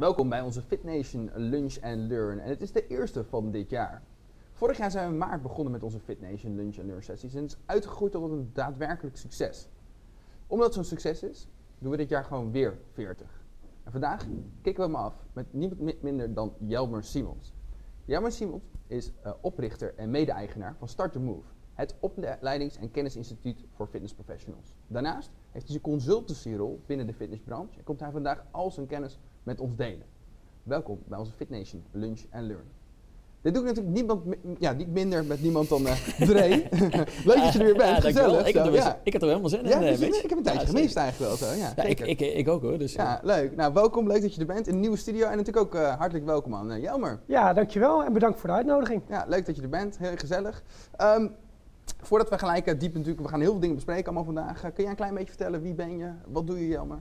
Welkom bij onze FitNation Lunch and Learn. En het is de eerste van dit jaar. Vorig jaar zijn we maart begonnen met onze FitNation Lunch and Learn sessies. En het is uitgegroeid tot een daadwerkelijk succes. Omdat zo'n succes is, doen we dit jaar gewoon weer 40. En vandaag kicken we hem af met niemand minder dan Jelmer Simons. Jelmer Simons is uh, oprichter en mede-eigenaar van Start to Move. Het opleidings- en kennisinstituut voor fitnessprofessionals. Daarnaast heeft hij zijn consultancyrol binnen de fitnessbranche en komt hij vandaag al zijn kennis met ons delen. Welkom bij onze FitNation Lunch and Learn. Dit doe ik natuurlijk niemand, ja, niet minder met niemand dan uh, Dre. Leuk dat je er weer bent, ja, gezellig. Ik, heb ja. ik heb er helemaal zin in. Ja, nee, ik heb een tijdje gemist eigenlijk wel zo. Ja, ja ik, ik, ik ook hoor. Dus, ja, leuk. Nou, welkom, leuk dat je er bent in een nieuwe studio. En natuurlijk ook uh, hartelijk welkom aan uh, Jelmer. Ja, dankjewel en bedankt voor de uitnodiging. Ja, leuk dat je er bent. Heel gezellig. Um, voordat we gelijk diep natuurlijk, we gaan heel veel dingen bespreken allemaal vandaag. kun jij een klein beetje vertellen, wie ben je, wat doe je Jelmer?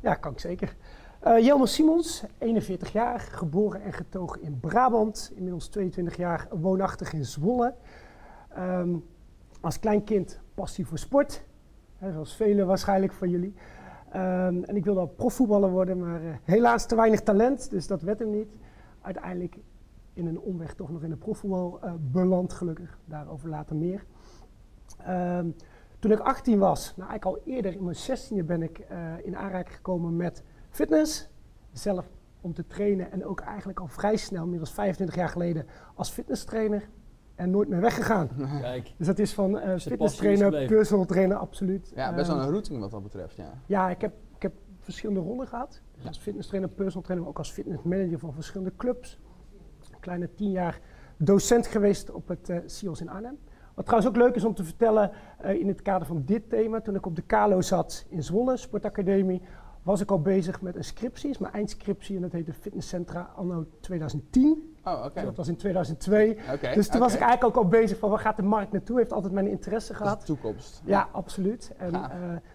Ja, kan ik zeker. Uh, Jelmer Simons, 41 jaar, geboren en getogen in Brabant. Inmiddels 22 jaar woonachtig in Zwolle. Um, als klein kind passie voor sport, hè, zoals velen waarschijnlijk van jullie. Um, en ik wilde profvoetballer worden, maar uh, helaas te weinig talent, dus dat werd hem niet. Uiteindelijk in een omweg toch nog in de profvoetbal uh, beland, gelukkig. Daarover later meer. Um, toen ik 18 was, nou eigenlijk al eerder in mijn 16e ben ik in aanraking gekomen met fitness. Zelf om te trainen en ook eigenlijk al vrij snel, inmiddels 25 jaar geleden, als fitnesstrainer. En nooit meer weggegaan. Kijk. Dus dat is van uh, fitness trainer, personal trainer, absoluut. Ja, best wel een routing wat dat betreft, ja. Ja, ik heb, ik heb verschillende rollen gehad. Ja. Als fitness trainer, personal trainer, maar ook als fitness manager van verschillende clubs. Een kleine tien jaar docent geweest op het uh, SIOS in Arnhem. Wat trouwens ook leuk is om te vertellen uh, in het kader van dit thema, toen ik op de Kalo zat in Zwolle, Sportacademie, was ik al bezig met een scriptie, is mijn eindscriptie en dat heette Fitnesscentra anno 2010. Oh, oké. Dus dat was in 2002. Okay, dus toen was ik eigenlijk ook al bezig van waar gaat de markt naartoe, heeft altijd mijn interesse gehad. De toekomst. Ja, absoluut. En uh,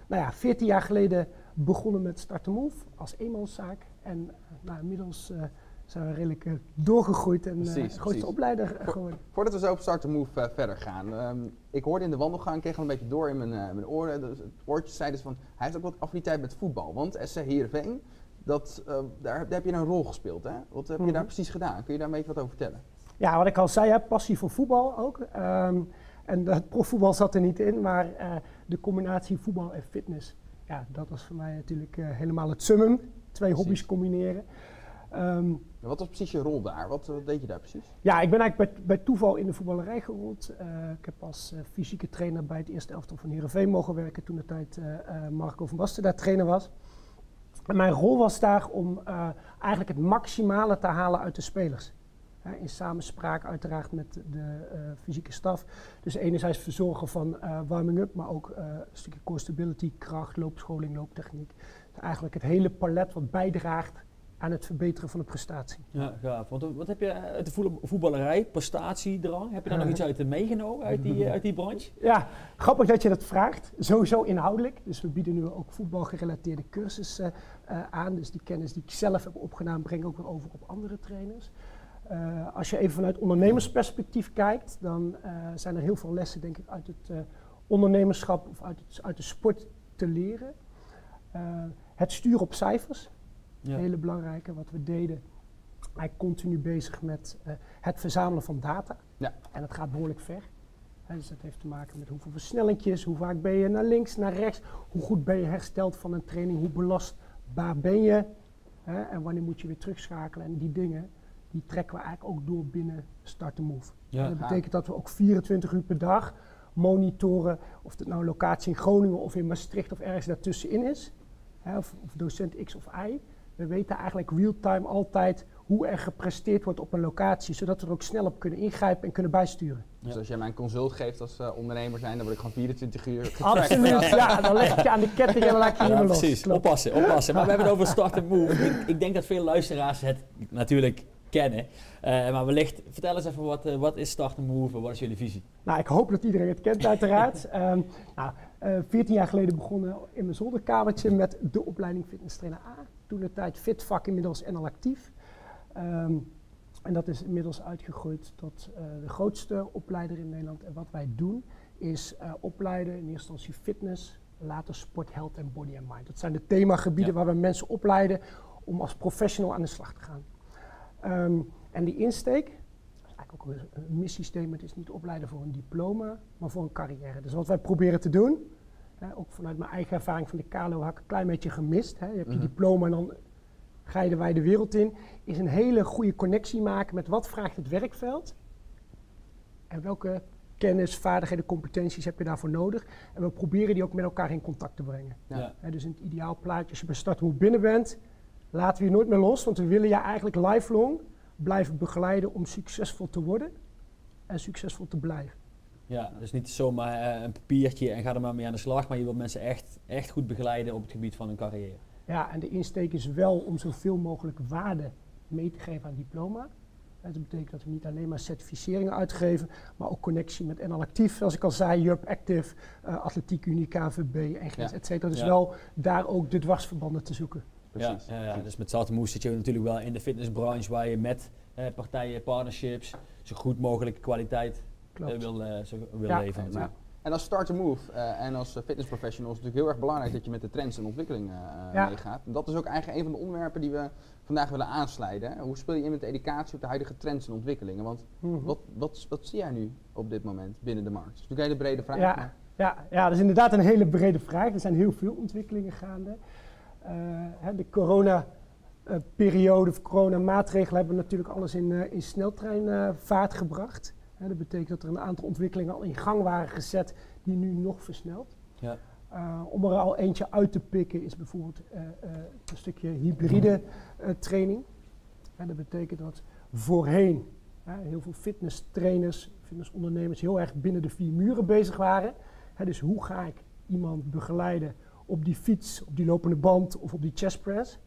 nou ja, 14 jaar geleden begonnen met Start to Move als eenmanszaak en uh, nou, inmiddels uh, zijn we redelijk uh, doorgegroeid en uh, grootste opleider uh, geworden. Voordat we zo op Start to Move verder gaan. Um, ik hoorde in de wandelgang, kreeg al een beetje door in mijn, mijn oren. Dus het oortje zei dus van, hij heeft ook wat affiniteit met voetbal. Want SC Heerenveen, dat, daar, daar, heb je een rol gespeeld. Hè? Wat heb je daar mhm. precies gedaan? Kun je daar een beetje wat over vertellen? Ja, wat ik al zei, hè, passie voor voetbal ook. Um, en het profvoetbal zat er niet in, maar de combinatie voetbal en fitness. Ja, dat was voor mij natuurlijk helemaal het summum. Twee precies. hobby's combineren. Um, wat was precies je rol daar? Wat, deed je daar precies? Ja, ik ben eigenlijk bij, bij toeval in de voetballerij gerold. Uh, ik heb als uh, fysieke trainer bij het eerste elftal van Heerenveen mogen werken toen de tijd uh, Marco van Basten daar trainer was. En mijn rol was daar om eigenlijk het maximale te halen uit de spelers. in samenspraak uiteraard met de fysieke staf. Dus enerzijds verzorgen van warming-up, maar ook een stukje core stability, kracht, loopscholing, looptechniek. Eigenlijk het hele palet wat bijdraagt aan het verbeteren van de prestatie. Ja, gaaf. Want wat heb je uit de voetballerij, prestatiedrang, heb je daar nog iets uit meegenomen, uit die, uit die branche? Ja, grappig dat je dat vraagt. Sowieso inhoudelijk. Dus we bieden nu ook voetbalgerelateerde cursussen uh, aan. Dus die kennis die ik zelf heb opgedaan, breng ik ook weer over op andere trainers. Uh, als je even vanuit ondernemersperspectief kijkt, dan zijn er heel veel lessen, denk ik, uit het ondernemerschap of uit, het, uit de sport te leren. het sturen op cijfers, ja. hele belangrijke. Wat we deden, hij continu bezig met uh, het verzamelen van data. Ja. En dat gaat behoorlijk ver. He, dus dat heeft te maken met hoeveel versnellingjes, hoe vaak ben je naar links, naar rechts, hoe goed ben je hersteld van een training, hoe belastbaar ben je he, en wanneer moet je weer terugschakelen. En die dingen, die trekken we eigenlijk ook door binnen Start to Move. Ja. dat betekent dat we ook 24 uur per dag monitoren of het nou een locatie in Groningen of in Maastricht of ergens daartussenin is. of, of docent X of Y. We weten eigenlijk real-time altijd hoe er gepresteerd wordt op een locatie, zodat we er ook snel op kunnen ingrijpen en kunnen bijsturen. Dus als jij mij een consult geeft als uh, ondernemer zijn, dan word ik gewoon 24 uur getrackt. Absoluut, ja. Dan leg ik je aan de ketting en dan laat je je ja, los. Precies, oppassen, oppassen. Maar we hebben het over start and move. Ik, ik, denk dat veel luisteraars het natuurlijk kennen. Uh, maar wellicht, vertel eens even, wat, uh, wat is Start and Move wat is jullie visie? Nou, ik hoop dat iedereen het kent uiteraard. um, nou, uh, 14 jaar geleden begonnen in mijn zolderkamertje met de opleiding Fitness Trainer A toen de tijd Fitvak inmiddels en al actief. Um, en dat is inmiddels uitgegroeid tot uh, de grootste opleider in Nederland. En wat wij doen is uh, opleiden in eerste instantie fitness, later sport, health en body and mind. Dat zijn de themagebieden ja. waar we mensen opleiden om als professional aan de slag te gaan. Ehm, en die insteek, dat is eigenlijk ook een, een missiestatement, is niet opleiden voor een diploma, maar voor een carrière. Dus wat wij proberen te doen, ook vanuit mijn eigen ervaring van de KLO had ik een klein beetje gemist. Hè. Je hebt je Mhm. diploma en dan ga je de wijde wereld in. Is een hele goede connectie maken met wat vraagt het werkveld en welke kennis, vaardigheden, competenties heb je daarvoor nodig. En we proberen die ook met elkaar in contact te brengen. Ja. Dus in het ideaal plaatje, als je bij Startmoe binnen bent, laten we je nooit meer los, want we willen je eigenlijk lifelong blijven begeleiden om succesvol te worden en succesvol te blijven. Ja, dus niet zomaar eh, een papiertje en ga er maar mee aan de slag, maar je wilt mensen echt, echt goed begeleiden op het gebied van hun carrière. Ja, en de insteek is wel om zoveel mogelijk waarde mee te geven aan diploma. En Dat betekent dat we niet alleen maar certificeringen uitgeven, maar ook connectie met NL Actief, zoals ik al zei, Jurp Active, eh Atletiek Unie, KVB, NGS, Ja. et cetera. Dus Ja. wel daar ook de dwarsverbanden te zoeken. Precies. Ja, ja, ja. Dus met Saltemoes zit je natuurlijk wel in de fitnessbranche waar je met eh, partijen, partnerships, zo goed mogelijke kwaliteit Klopt. wil, eh, zo, wil Ja. Nou, natuurlijk. en als start to move eh, en als uh, fitnessprofessional is het natuurlijk heel erg belangrijk dat je met de trends en ontwikkelingen eh, Ja. meegaat. En dat is ook eigenlijk een van de onderwerpen die we vandaag willen aansnijden. hè. Hoe speel je in met de educatie op de huidige trends en ontwikkelingen? Want Mhm. wat, wat, wat zie jij nu op dit moment binnen de markt? Het is natuurlijk een hele brede vraag. Ja. maar- Ja, ja, dat is inderdaad een hele brede vraag. Er zijn heel veel ontwikkelingen gaande. Eh, hè, de corona-periode, of coronamaatregelen hebben natuurlijk alles in, eh, in sneltreinvaart gebracht. Dat betekent dat er een aantal ontwikkelingen al in gang waren gezet die nu nog versneld. Ja. Eh, om er al eentje uit te pikken is bijvoorbeeld eh, eh, een stukje hybride training. En dat betekent dat voorheen heel veel fitnesstrainers, fitnessondernemers heel erg binnen de vier muren bezig waren. Dus hoe ga ik iemand begeleiden op die fiets, op die lopende band of op die chest press?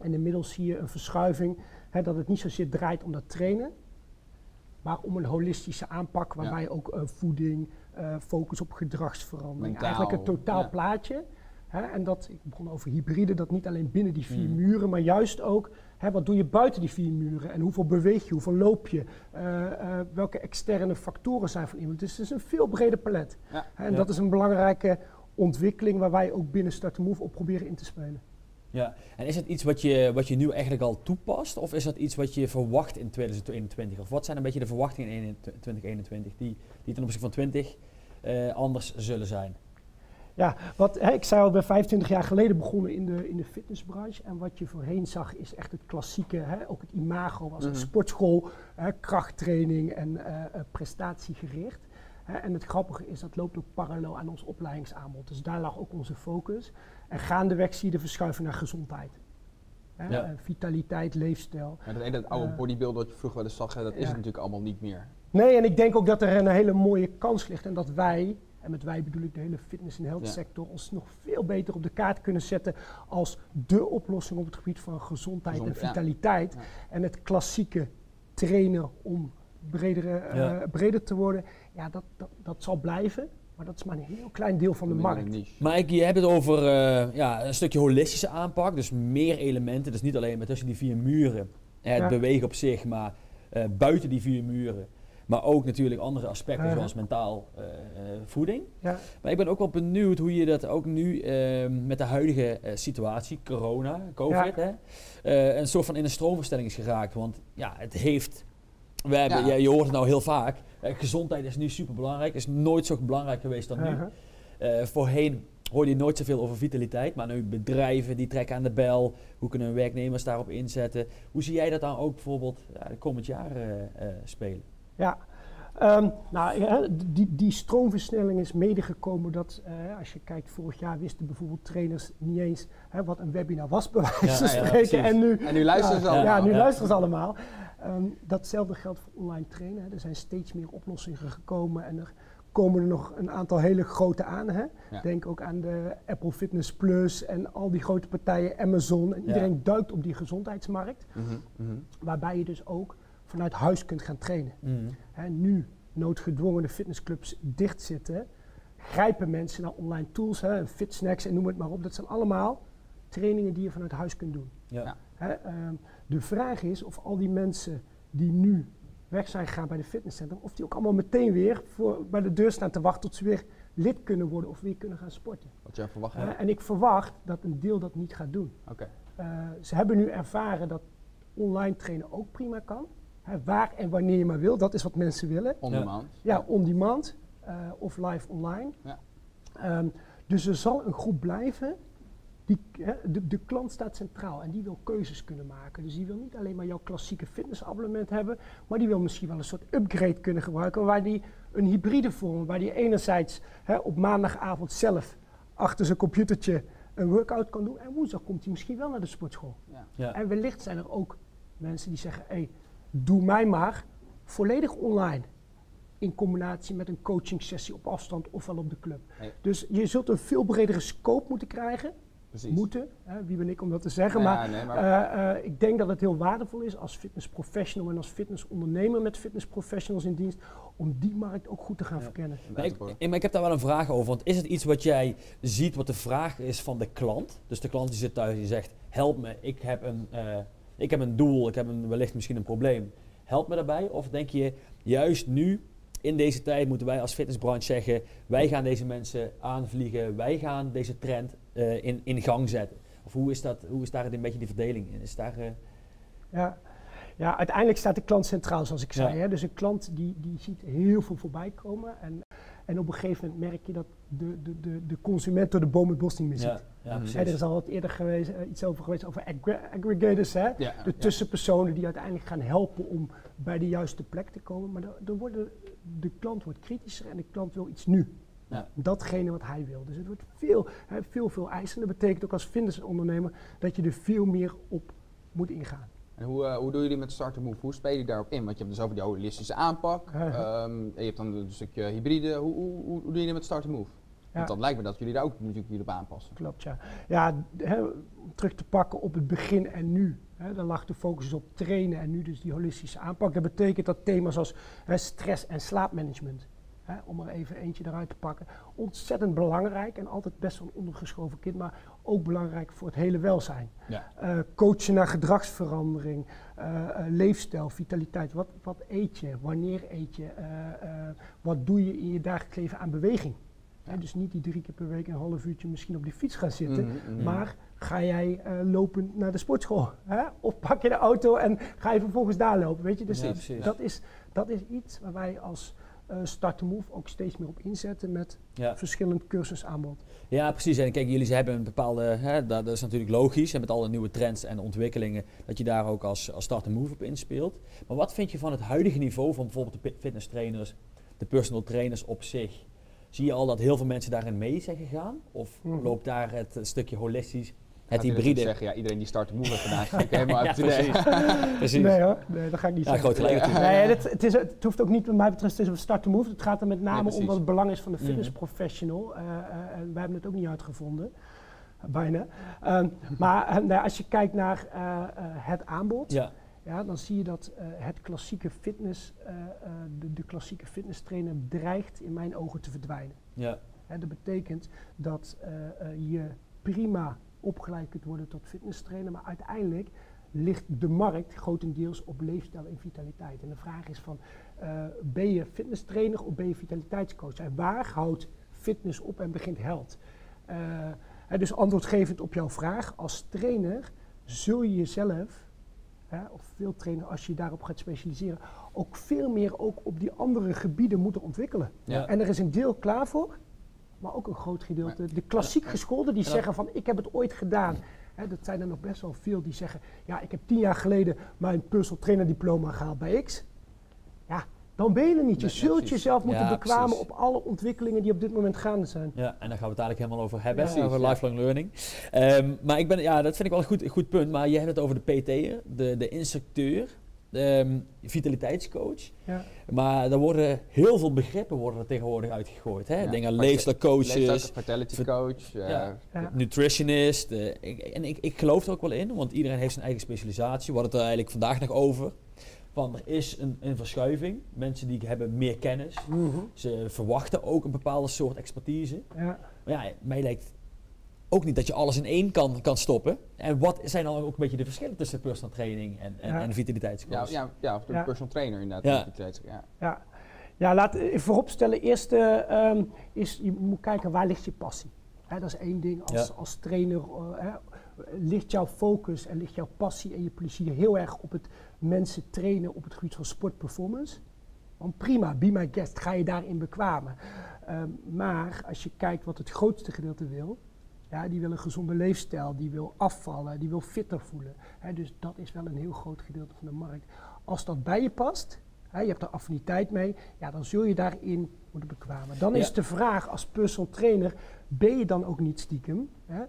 En inmiddels zie je een verschuiving dat het niet zozeer draait om dat trainen, maar om een holistische aanpak waarbij ook eh, voeding, eh, focus op gedragsverandering, Mentaal, eigenlijk een totaal ja. plaatje. Hè, en dat, ik begon over hybride, dat niet alleen binnen die vier Mm. muren, maar juist ook, hè, wat doe je buiten die vier muren? En hoeveel beweeg je, hoeveel loop je? Eh, eh, welke externe factoren zijn van iemand? Dus het is een veel breder palet. Ja. Hè, en Ja. dat is een belangrijke ontwikkeling waar wij ook binnen Start to Move op proberen in te spelen. Ja, en is het iets wat je, wat je nu eigenlijk al toepast? Of is dat iets wat je verwacht in 2021? Of wat zijn een beetje de verwachtingen in 2021 die, die ten opzichte van 20 eh, anders zullen zijn? Ja, wat, hè, ik zei al, ik ben 25 jaar geleden begonnen in de, in de fitnessbranche. En wat je voorheen zag is echt het klassieke, hè, ook het imago als een Mhm. sportschool, hè, krachttraining en eh, eh, prestatiegericht. Hè, en het grappige is, dat loopt ook parallel aan ons opleidingsaanbod. Dus daar lag ook onze focus. En gaandeweg zie je de verschuiving naar gezondheid. Hè, Ja. eh, vitaliteit, leefstijl. Ja, dat ene oude Eh. bodybuilder wat je vroeger wel eens zag, hè, dat is Ja. het natuurlijk allemaal niet meer. Nee, en ik denk ook dat er een hele mooie kans ligt en dat wij, en met wij bedoel ik de hele fitness- en health Ja. sector, ons nog veel beter op de kaart kunnen zetten als de oplossing op het gebied van gezondheid Gezond, en vitaliteit. Ja. En het klassieke trainen om bredere, eh, breder te worden, ja, dat, dat, dat zal blijven. Maar dat is maar een heel klein deel van de markt. Maar ik, je hebt het over eh, ja, een stukje holistische aanpak, dus meer elementen. Dus niet alleen maar tussen die vier muren, eh, het Ja. bewegen op zich, maar eh, buiten die vier muren. Maar ook natuurlijk andere aspecten zoals mentaal eh, eh, voeding. Ja, Maar ik ben ook wel benieuwd hoe je dat ook nu eh, met de huidige situatie, corona, COVID, hè, eh, een soort van in een stroomverstelling is geraakt. Want ja, het heeft, we hebben, Ja. ja, je hoort het nou heel vaak, gezondheid is nu super belangrijk, is nooit zo belangrijk geweest dan nu. uh-huh. Eh, voorheen hoorde je nooit zoveel over vitaliteit, maar nu bedrijven die trekken aan de bel. Hoe kunnen hun werknemers daarop inzetten? Hoe zie jij dat dan ook bijvoorbeeld ja, de komend jaar eh, eh, spelen? Ja, Ehm, nou, ja, die, die stroomversnelling is mede gekomen dat, eh, als je kijkt, vorig jaar wisten bijvoorbeeld trainers niet eens hè, wat een webinar was, bij wijze van ja, spreken. en nu, En nu luisteren ze allemaal. Ja, nu Ja. luisteren ze allemaal. Ehm, datzelfde geldt voor online trainen. Hè. Er zijn steeds meer oplossingen gekomen en er komen er nog een aantal hele grote aan. Hè. Ja. Denk ook aan de Apple Fitness Plus en al die grote partijen, Amazon. En iedereen duikt op die gezondheidsmarkt, Mhm, mhm. waarbij je dus ook vanuit huis kunt gaan trainen. Mm. Hè, nu noodgedwongen de fitnessclubs dicht zitten, grijpen mensen naar online tools, hè, fitsnacks en noem het maar op. Dat zijn allemaal trainingen die je vanuit huis kunt doen. Ja. Hè, ehm, de vraag is of al die mensen die nu weg zijn gegaan bij de fitnesscentrum, of die ook allemaal meteen weer voor, bij de deur staan te wachten tot ze weer lid kunnen worden of weer kunnen gaan sporten. Wat jij verwacht. Hè, en ik verwacht dat een deel dat niet gaat doen. Oké. Eh, ze hebben nu ervaren dat online trainen ook prima kan. Hè, waar en wanneer je maar wil, dat is wat mensen willen. On Ja. demand. Ja, on demand eh, of live online. Ja. Ehm, dus er zal een groep blijven. Die, hè, de, de klant staat centraal en die wil keuzes kunnen maken. Dus die wil niet alleen maar jouw klassieke fitnessabonnement hebben, maar die wil misschien wel een soort upgrade kunnen gebruiken, waar die een hybride vorm, waar die enerzijds hè, op maandagavond zelf achter zijn computertje een workout kan doen en woensdag komt hij misschien wel naar de sportschool. Ja. Ja. En wellicht zijn er ook mensen die zeggen: hey, doe mij maar volledig online. In combinatie met een coaching sessie op afstand ofwel op de club. Nee. Dus je zult een veel bredere scope moeten krijgen. Precies. Moeten, hè, wie ben ik om dat te zeggen. Ja, maar nee, maar- eh, eh, ik denk dat het heel waardevol is als fitnessprofessional en als fitnessondernemer met fitnessprofessionals in dienst. om die markt ook goed te gaan Ja. verkennen. Maar ik, maar ik heb daar wel een vraag over. Want is het iets wat jij ziet wat de vraag is van de klant? Dus de klant die zit thuis die zegt: Help me, ik heb een, eh, ik heb een doel, ik heb een, wellicht misschien een probleem. Help me daarbij. Of denk je juist nu, in deze tijd, moeten wij als fitnessbranche zeggen: Wij gaan deze mensen aanvliegen, wij gaan deze trend eh, in, in gang zetten? Of hoe is, dat, hoe is daar een beetje die verdeling in? Is daar, eh, Ja. ja, uiteindelijk staat de klant centraal, zoals ik zei. Ja. Hè? Dus een klant die, die ziet heel veel voorbij komen. En, en op een gegeven moment merk je dat de, de, de, de consument door de boom het bos niet meer ziet. ja, er is al wat eerder geweest, eh, iets over geweest over aggregators. Hè? Ja, De tussenpersonen die uiteindelijk gaan helpen om bij de juiste plek te komen. Maar worden, de klant wordt kritischer en de klant wil iets nu. Ja. Datgene wat hij wil. Dus het wordt veel, hè, veel, veel eisender. Dat betekent ook als fitnessondernemer dat je er veel meer op moet ingaan. En hoe, eh, hoe doen jullie met Start to Move? Hoe spelen jullie daarop in? Want je hebt dus over die holistische aanpak. Ja. ehm, en je hebt dan een stukje hybride. Hoe, hoe, hoe, doen jullie met Start to Move? Ja. Want dan lijkt me dat jullie daar ook natuurlijk jullie op aanpassen. Klopt, ja. Ja, om terug te pakken op het begin en nu. Dan lag de focus op trainen en nu dus die holistische aanpak. Dat betekent dat thema's als stress en slaapmanagement, om er even eentje eruit te pakken, ontzettend belangrijk en altijd best wel een ondergeschoven kind, maar ook belangrijk voor het hele welzijn. Ja. Eh, coachen naar gedragsverandering, eh, eh, leefstijl, vitaliteit. Wat, wat eet je? Wanneer eet je? Wat doe je in je dagelijks leven aan beweging? Hè, dus niet die drie keer per week een half uurtje misschien op die fiets gaan zitten. Mhm, mhm. Maar ga jij lopen naar de sportschool? Hè? Of pak je de auto en ga je vervolgens daar lopen? Weet je? Dus Ja, dat, is, dat is iets waar wij als eh Start to Move ook steeds meer op inzetten met Ja. verschillend cursusaanbod. Ja, precies. En kijk, jullie ze hebben een bepaalde, hè, dat, is natuurlijk logisch, en met alle nieuwe trends en ontwikkelingen, dat je daar ook als, als start move op inspeelt. Maar wat vind je van het huidige niveau van bijvoorbeeld de fitness trainers, de personal trainers op zich? Zie je al dat heel veel mensen daarin mee zijn gegaan? Of Mhm. loopt daar het stukje holistisch, het hybride? zeggen, ja, iedereen die Start Move is natuurlijk helemaal date. precies. precies. Nee hoor, nee, dat ga ik niet Ja, zeggen. groot gelijk natuurlijk. Nee, het, het, is, het hoeft ook niet, wat mij betreft, het is een start to move. Het gaat er met name om wat het belang is van de Mhm. fitnessprofessional. Eh, eh, en wij hebben het ook niet uitgevonden. Bijna. Ehm, maar eh, nou, als je kijkt naar eh, eh, het aanbod, Ja, ja, dan zie je dat eh, het klassieke fitness, eh, eh, de, de klassieke fitness trainer dreigt in mijn ogen te verdwijnen. ja, Hè, dat betekent dat eh, eh, je prima opgeleid kunt worden tot fitness trainer, maar uiteindelijk ligt de markt grotendeels op leefstijl en vitaliteit. En de vraag is van, eh, ben je fitness trainer of ben je vitaliteitscoach? En waar houdt fitness op en begint held? Eh, dus antwoordgevend op jouw vraag, als trainer zul je jezelf, hè, of veel trainer als je daarop gaat specialiseren, ook veel meer ook op die andere gebieden moeten ontwikkelen. ja. En er is een deel klaar voor, maar ook een groot gedeelte. De klassiek gescholden die zeggen van ik heb het ooit gedaan. Hè, dat zijn er nog best wel veel die zeggen, ja ik heb tien jaar geleden mijn personal trainer diploma gehaald bij X. Ja, dan ben je er niet. Je Nee, zult jezelf moeten Ja, bekwamen precies. op alle ontwikkelingen die op dit moment gaande zijn. Ja, en daar gaan we het dadelijk helemaal over hebben, Ja. over lifelong learning. Ehm, maar ik ben, ja, dat vind ik wel een goed, goed punt. Maar je hebt het over de PT'er, de, de instructeur, ehm, vitaliteitscoach. Ja. Maar er worden heel veel begrippen worden er tegenwoordig uitgegooid. Hè? Ja. Denk aan leefstijlcoaches, fertility eh, Ja. Nutritionist. eh, ik, en ik, ik geloof er ook wel in, want iedereen heeft zijn eigen specialisatie. We hadden het er eigenlijk vandaag nog over. Van er is een, een verschuiving. Mensen die hebben meer kennis. Mhm. Ze verwachten ook een bepaalde soort expertise. Ja. Maar ja, mij lijkt ook niet dat je alles in één kan, kan stoppen. En wat zijn dan ook een beetje de verschillen tussen personal training en, en, Ja. en ja, vitaliteitscoach? ja, ja, of de Ja. personal trainer inderdaad. Ja. Ja. Ja, ja laat eh, vooropstellen. Eerst eh, ehm, is je moet kijken waar ligt je passie. Hè, dat is één ding als, Ja. als trainer. eh, hè, ligt jouw focus en ligt jouw passie en je plezier heel erg op het mensen trainen op het gebied van sportperformance? Want prima, be my guest, ga je daarin bekwamen. Ehm, maar als je kijkt wat het grootste gedeelte wil, ja, die wil een gezonde leefstijl, die wil afvallen, die wil fitter voelen. Dus dat is wel een heel groot gedeelte van de markt. Als dat bij je past, je hebt er affiniteit mee, ja, dan zul je daarin moeten bekwamen. Dan is de vraag als personal trainer, ben je dan ook niet stiekem,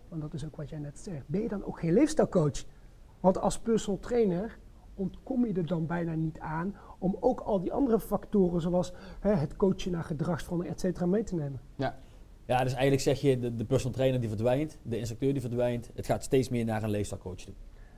want dat is ook wat jij net zegt, ben je dan ook geen leefstijlcoach? Want als personal trainer ontkom je er dan bijna niet aan om ook al die andere factoren zoals het coachen naar gedragsverandering, et cetera, mee te nemen. Ja, Ja, dus eigenlijk zeg je, de, de personal trainer die verdwijnt, de instructeur die verdwijnt, het gaat steeds meer naar een leefstijlcoach toe.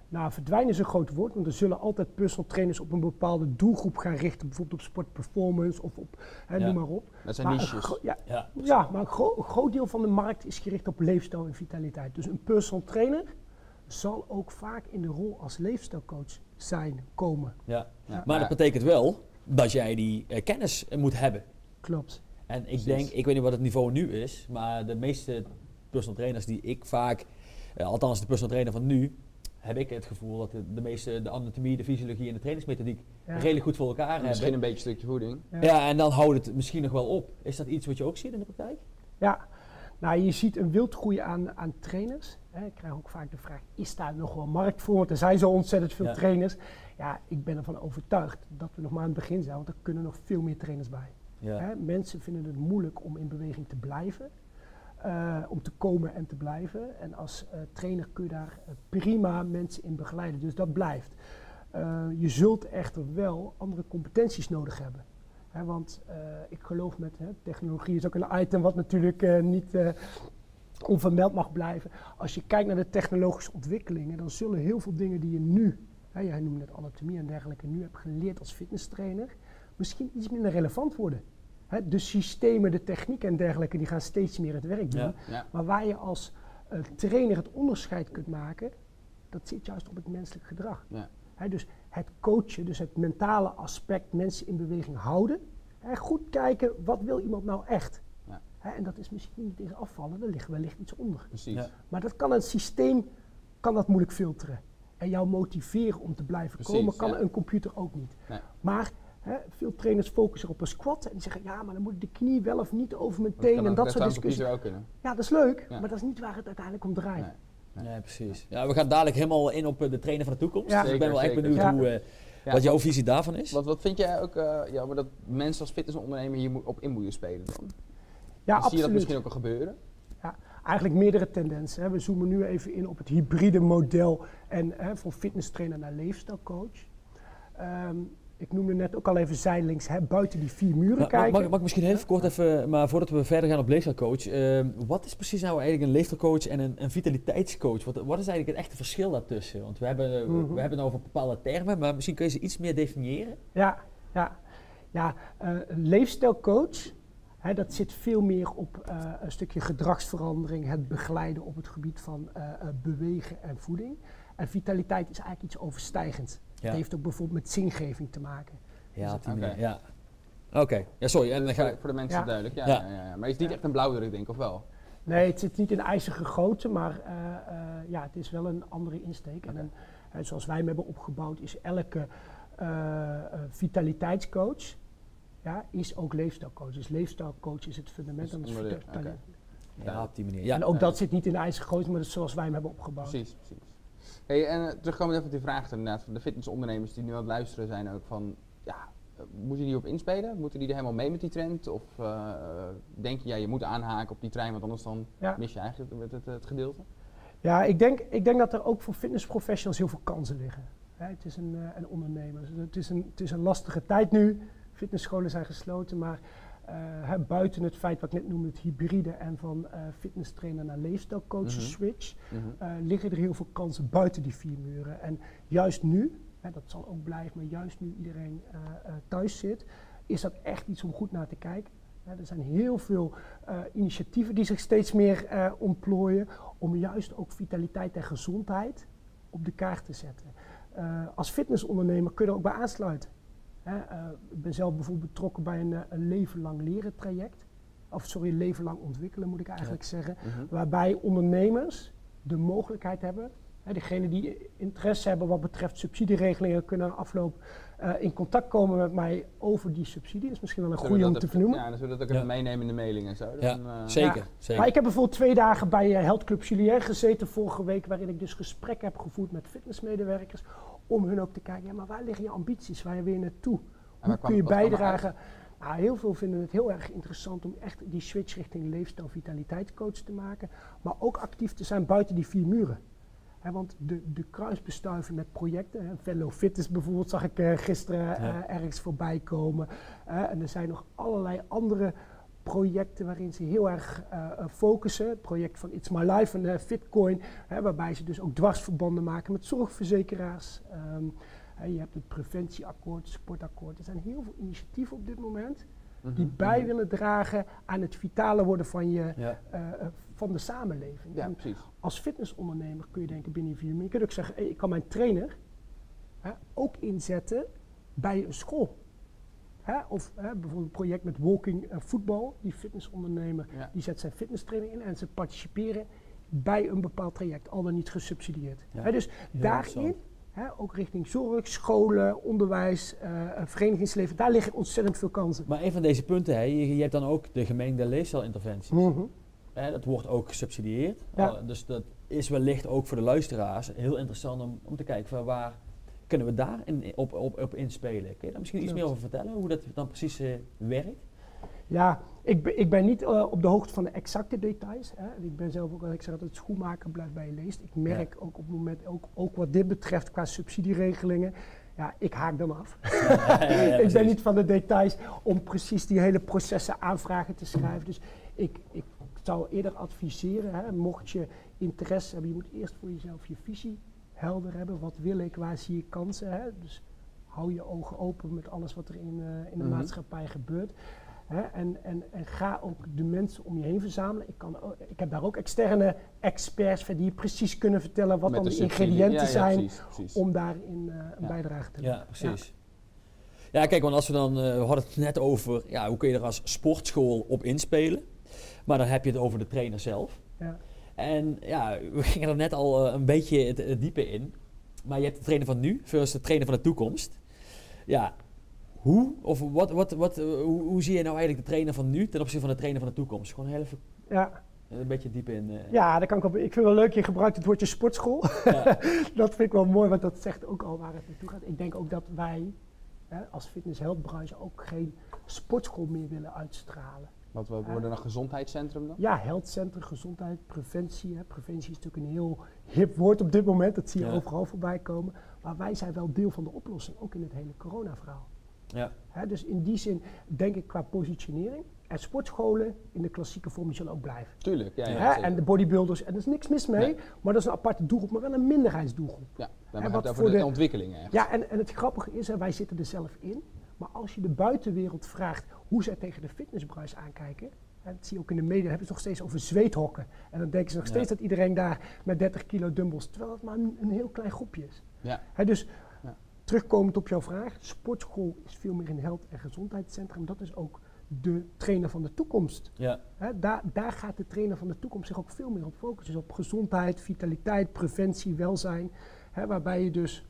Nou, verdwijnen is een groot woord, want er zullen altijd personal trainers op een bepaalde doelgroep gaan richten, bijvoorbeeld op sportperformance of op, hè, Ja. noem maar op. dat zijn Maar niches. ja, Ja, ja, maar een, gro- een groot deel van de markt is gericht op leefstijl en vitaliteit. Dus een personal trainer zal ook vaak in de rol als leefstijlcoach zijn, komen. ja. Ja, Maar dat betekent wel dat jij die eh, kennis moet hebben. Klopt. En ik Precies. denk, ik weet niet wat het niveau nu is, maar de meeste personal trainers die ik vaak, eh, althans de personal trainer van nu, heb ik het gevoel dat de, de meeste de anatomie, de fysiologie en de trainingsmethodiek Ja. redelijk goed voor elkaar En Misschien hebben. een beetje stukje voeding. Ja. Ja, en dan houdt het misschien nog wel op. Is dat iets wat je ook ziet in de praktijk? Ja, nou je ziet een wildgroei aan, aan trainers. Hè. Ik krijg ook vaak de vraag, is daar nog wel markt voor? Want er zijn zo ontzettend veel Ja. trainers. Ja, ik ben ervan overtuigd dat we nog maar aan het begin zijn, want er kunnen nog veel meer trainers bij. Ja. Mensen vinden het moeilijk om in beweging te blijven, eh, om te komen en te blijven. En als eh, trainer kun je daar eh, prima mensen in begeleiden, dus dat blijft. Je zult echter wel andere competenties nodig hebben. Hè, want ik geloof met hè, technologie is ook een item wat natuurlijk niet onvermeld mag blijven. Als je kijkt naar de technologische ontwikkelingen, dan zullen heel veel dingen die je nu, hè, jij noemde net anatomie en dergelijke, nu hebt geleerd als fitnesstrainer, misschien iets minder relevant worden. Hè, de systemen, de techniek en dergelijke, die gaan steeds meer het werk doen. Ja. Ja. Maar waar je als eh, trainer het onderscheid kunt maken, dat zit juist op het menselijk gedrag. Ja. Hè, dus het coachen, dus het mentale aspect, mensen in beweging houden. Hè, goed kijken, wat wil iemand nou echt? Ja. Hè, en dat is misschien niet eens afvallen, er ligt wellicht iets onder. Precies. Ja. Maar dat kan een systeem kan dat moeilijk filteren. En jou motiveren om te blijven Precies, komen, kan ja. een computer ook niet. Nee. Maar hè, veel trainers focussen op een squat en die zeggen, ja, maar dan moet ik de knie wel of niet over mijn teen en dat soort discussies. ook kunnen. Ja, dat is leuk, Ja. maar dat is niet waar het uiteindelijk om draait. Nee. Ja, precies. Ja, we gaan dadelijk helemaal in op eh, de trainer van de toekomst. Ja. Dus ik ben wel echt benieuwd hoe, eh, Ja, wat jouw visie daarvan is. Wat, wat vind jij ook, eh, ja, maar dat mensen als fitnessondernemer hier op in moeten spelen dan? Ja, Zie je dat absoluut. misschien ook al gebeuren? Eigenlijk meerdere tendensen. Hè. We zoomen nu even in op het hybride model en hè, van fitnesstrainer naar leefstijlcoach. Ehm, ik noemde net ook al even zijdelings, hè, buiten die vier muren Maar kijken. mag, mag ik misschien even kort even, maar voordat we verder gaan op leefstijlcoach, eh, wat is precies nou eigenlijk een leefstijlcoach en een, een vitaliteitscoach? Wat, wat is eigenlijk het echte verschil daartussen? Want we hebben, eh, Mhm. we hebben het over bepaalde termen, maar misschien kun je ze iets meer definiëren? Ja, ja. ja eh, een leefstijlcoach, hè, dat zit veel meer op eh, een stukje gedragsverandering, het begeleiden op het gebied van eh, eh, bewegen en voeding. En vitaliteit is eigenlijk iets overstijgends. Ja. Het heeft ook bijvoorbeeld met zingeving te maken. Ja, ja. Oké, ja, sorry. En dan ga ik, voor de mensen Ja. duidelijk. Ja, Ja. ja. Ja, ja. Maar het is niet Ja. echt een blauwdruk, denk ik, of wel? Nee, het zit niet in ijzige grootte, maar eh, eh, ja, het is wel een andere insteek. En een, zoals wij hem hebben opgebouwd, is elke eh, eh, vitaliteitscoach ja, is ook leefstijlcoach. Dus leefstijlcoach is het fundament. Is en dat is onderdeel, vitali- oké. ja, op die manier. Ja. en ook dat zit niet in de ijzige grootte, maar dat is zoals wij hem hebben opgebouwd. Precies, precies. Hey, en uh, terugkomen even op die vraag inderdaad van de fitnessondernemers die nu aan het luisteren zijn ook van, ja, uh, moeten die op inspelen? Moeten die er helemaal mee met die trend? Of uh, denk je, ja, je moet aanhaken op die trein, want anders dan Ja. mis je eigenlijk het, het, het, het gedeelte? Ja, ik denk, ik denk dat er ook voor fitnessprofessionals heel veel kansen liggen. Hè, het is een, uh, een ondernemer. Het, is een, het is een lastige tijd nu. Fitnessscholen zijn gesloten, maar uh, hè, buiten het feit wat ik net noemde, het hybride en van uh, fitnesstrainer naar leefstijlcoach Mhm. switch, uh, liggen er heel veel kansen buiten die vier muren. En juist nu, hè, dat zal ook blijven, maar juist nu iedereen thuis zit, is dat echt iets om goed naar te kijken. Hè, er zijn heel veel initiatieven die zich steeds meer ontplooien om juist ook vitaliteit en gezondheid op de kaart te zetten. Uh, als fitnessondernemer kun je er ook bij aansluiten. Hè, uh, ik ben zelf bijvoorbeeld betrokken bij een, een leven lang leren traject. Of sorry, leven lang ontwikkelen moet ik eigenlijk ja. zeggen. Mhm. Waarbij ondernemers de mogelijkheid hebben Hè, degenen die interesse hebben wat betreft subsidieregelingen kunnen afloop uh, in contact komen met mij over die subsidie. Dat is misschien wel een goede om te vernoemen. Ja, dan zullen we dat ook even meenemen in de mailing en zo. Dan, ja, uh, zeker, ja. zeker. Maar ik heb bijvoorbeeld twee dagen bij uh, Health Club Julien gezeten vorige week, waarin ik dus gesprekken heb gevoerd met fitnessmedewerkers, om hun ook te kijken, ja, maar waar liggen je ambities, waar wil je naartoe? Hoe kun je bijdragen? Nou, heel veel vinden het heel erg interessant om echt die switch richting leefstijl vitaliteitscoach te maken, maar ook actief te zijn buiten die vier muren want de, de kruisbestuiven met projecten, Fellow Fitness bijvoorbeeld, zag ik uh, gisteren uh, ergens voorbij komen. en er zijn nog allerlei andere projecten waarin ze heel erg uh, focussen. Het project van It's My Life en Fitcoin, hè, waarbij ze dus ook dwarsverbanden maken met zorgverzekeraars. Um, je hebt het preventieakkoord, het sportakkoord. Er zijn heel veel initiatieven op dit moment die mhm, bij mhm. willen dragen aan het vitale worden van, je, ja. uh, van de samenleving. Ja. Als fitnessondernemer kun je denken binnen vier minuten. Je kunt ook zeggen, hey, ik kan mijn trainer hè, ook inzetten bij een school. Hè, of hè, bijvoorbeeld een project met walking uh, voetbal. Die fitnessondernemer ja. die zet zijn fitnesstraining in en ze participeren bij een bepaald traject, al dan niet gesubsidieerd. Ja. Hè, dus daarin ook richting zorg, scholen, onderwijs, uh, verenigingsleven. Daar liggen ontzettend veel kansen. Maar een van deze punten, hè, je, je hebt dan ook de gemengde leefstijlinterventies. Mm dat wordt ook gesubsidieerd. Ja. dus dat is wellicht ook voor de luisteraars heel interessant om, om te kijken van waar kunnen we daar in, op, op, op inspelen. Kun je daar misschien iets meer over vertellen, hoe dat dan precies uh, werkt? Ja, ik, ben, ik ben niet uh, op de hoogte van de exacte details. Hè. Ik ben zelf ook, ik zeg altijd, schoenmaker blijft bij je leest. Ik merk ook op het moment, ook, ook wat dit betreft qua subsidieregelingen, ja, ik haak dan af. Ja, ja, ik ben niet van de details om precies die hele processen aanvragen te schrijven. Dus ik, ik zou eerder adviseren, hè, mocht je interesse hebben, je moet eerst voor jezelf je visie helder hebben. Wat wil ik, waar zie ik kansen? Hè? Dus hou je ogen open met alles wat er in, uh, in de mm maatschappij gebeurt. Hè, en, en, en, ga ook de mensen om je heen verzamelen. Ik, kan, ik heb daar ook externe experts die precies kunnen vertellen wat dan de, ingrediënten ja, ja, zijn precies, precies. om daarin uh, een bijdrage te leveren. Ja, precies. Ja. kijk, want als we dan, uh, we hadden het net over, ja, hoe kun je er als sportschool op inspelen? Maar dan heb je het over de trainer zelf. Ja. En ja, we gingen er net al uh, een beetje het, het diepe in. Maar je hebt de trainer van nu versus de trainer van de toekomst. Ja, hoe, of wat, wat, wat, uh, hoe, hoe, zie je nou eigenlijk de trainer van nu ten opzichte van de trainer van de toekomst? Gewoon heel even ja. een beetje diep in. Uh. Ja, daar kan ik, op, ik vind het wel leuk, je gebruikt het woordje sportschool. Ja. dat vind ik wel mooi, want dat zegt ook al waar het naartoe gaat. Ik denk ook dat wij hè, als fitness health branche ook geen sportschool meer willen uitstralen. Wat we worden een gezondheidscentrum dan? Ja, healthcentrum, gezondheid, preventie. Hè. Preventie is natuurlijk een heel hip woord op dit moment, dat zie je overal voorbij komen. Maar wij zijn wel deel van de oplossing, ook in het hele corona-verhaal. Ja. Hè, dus in die zin denk ik qua positionering. En sportscholen in de klassieke vorm die zullen ook blijven. Tuurlijk, ja. ja en de bodybuilders, en er is niks mis mee, maar dat is een aparte doelgroep, maar wel een minderheidsdoelgroep. Ja, dan hebben we het over de, de ontwikkeling Ja, en, en het grappige is, hè, wij zitten er zelf in. Maar als je de buitenwereld vraagt hoe zij tegen de fitnessbranche aankijken, en dat zie je ook in de media, hebben ze nog steeds over zweethokken. En dan denken ze nog steeds dat iedereen daar met 30 kilo dumbbells, terwijl het maar een, een heel klein groepje is. Ja. dus ja. terugkomend op jouw vraag, sportschool is veel meer een health- en gezondheidscentrum. Dat is ook de trainer van de toekomst. Ja. daar, daar gaat de trainer van de toekomst zich ook veel meer op focussen. Dus op gezondheid, vitaliteit, preventie, welzijn. waarbij je dus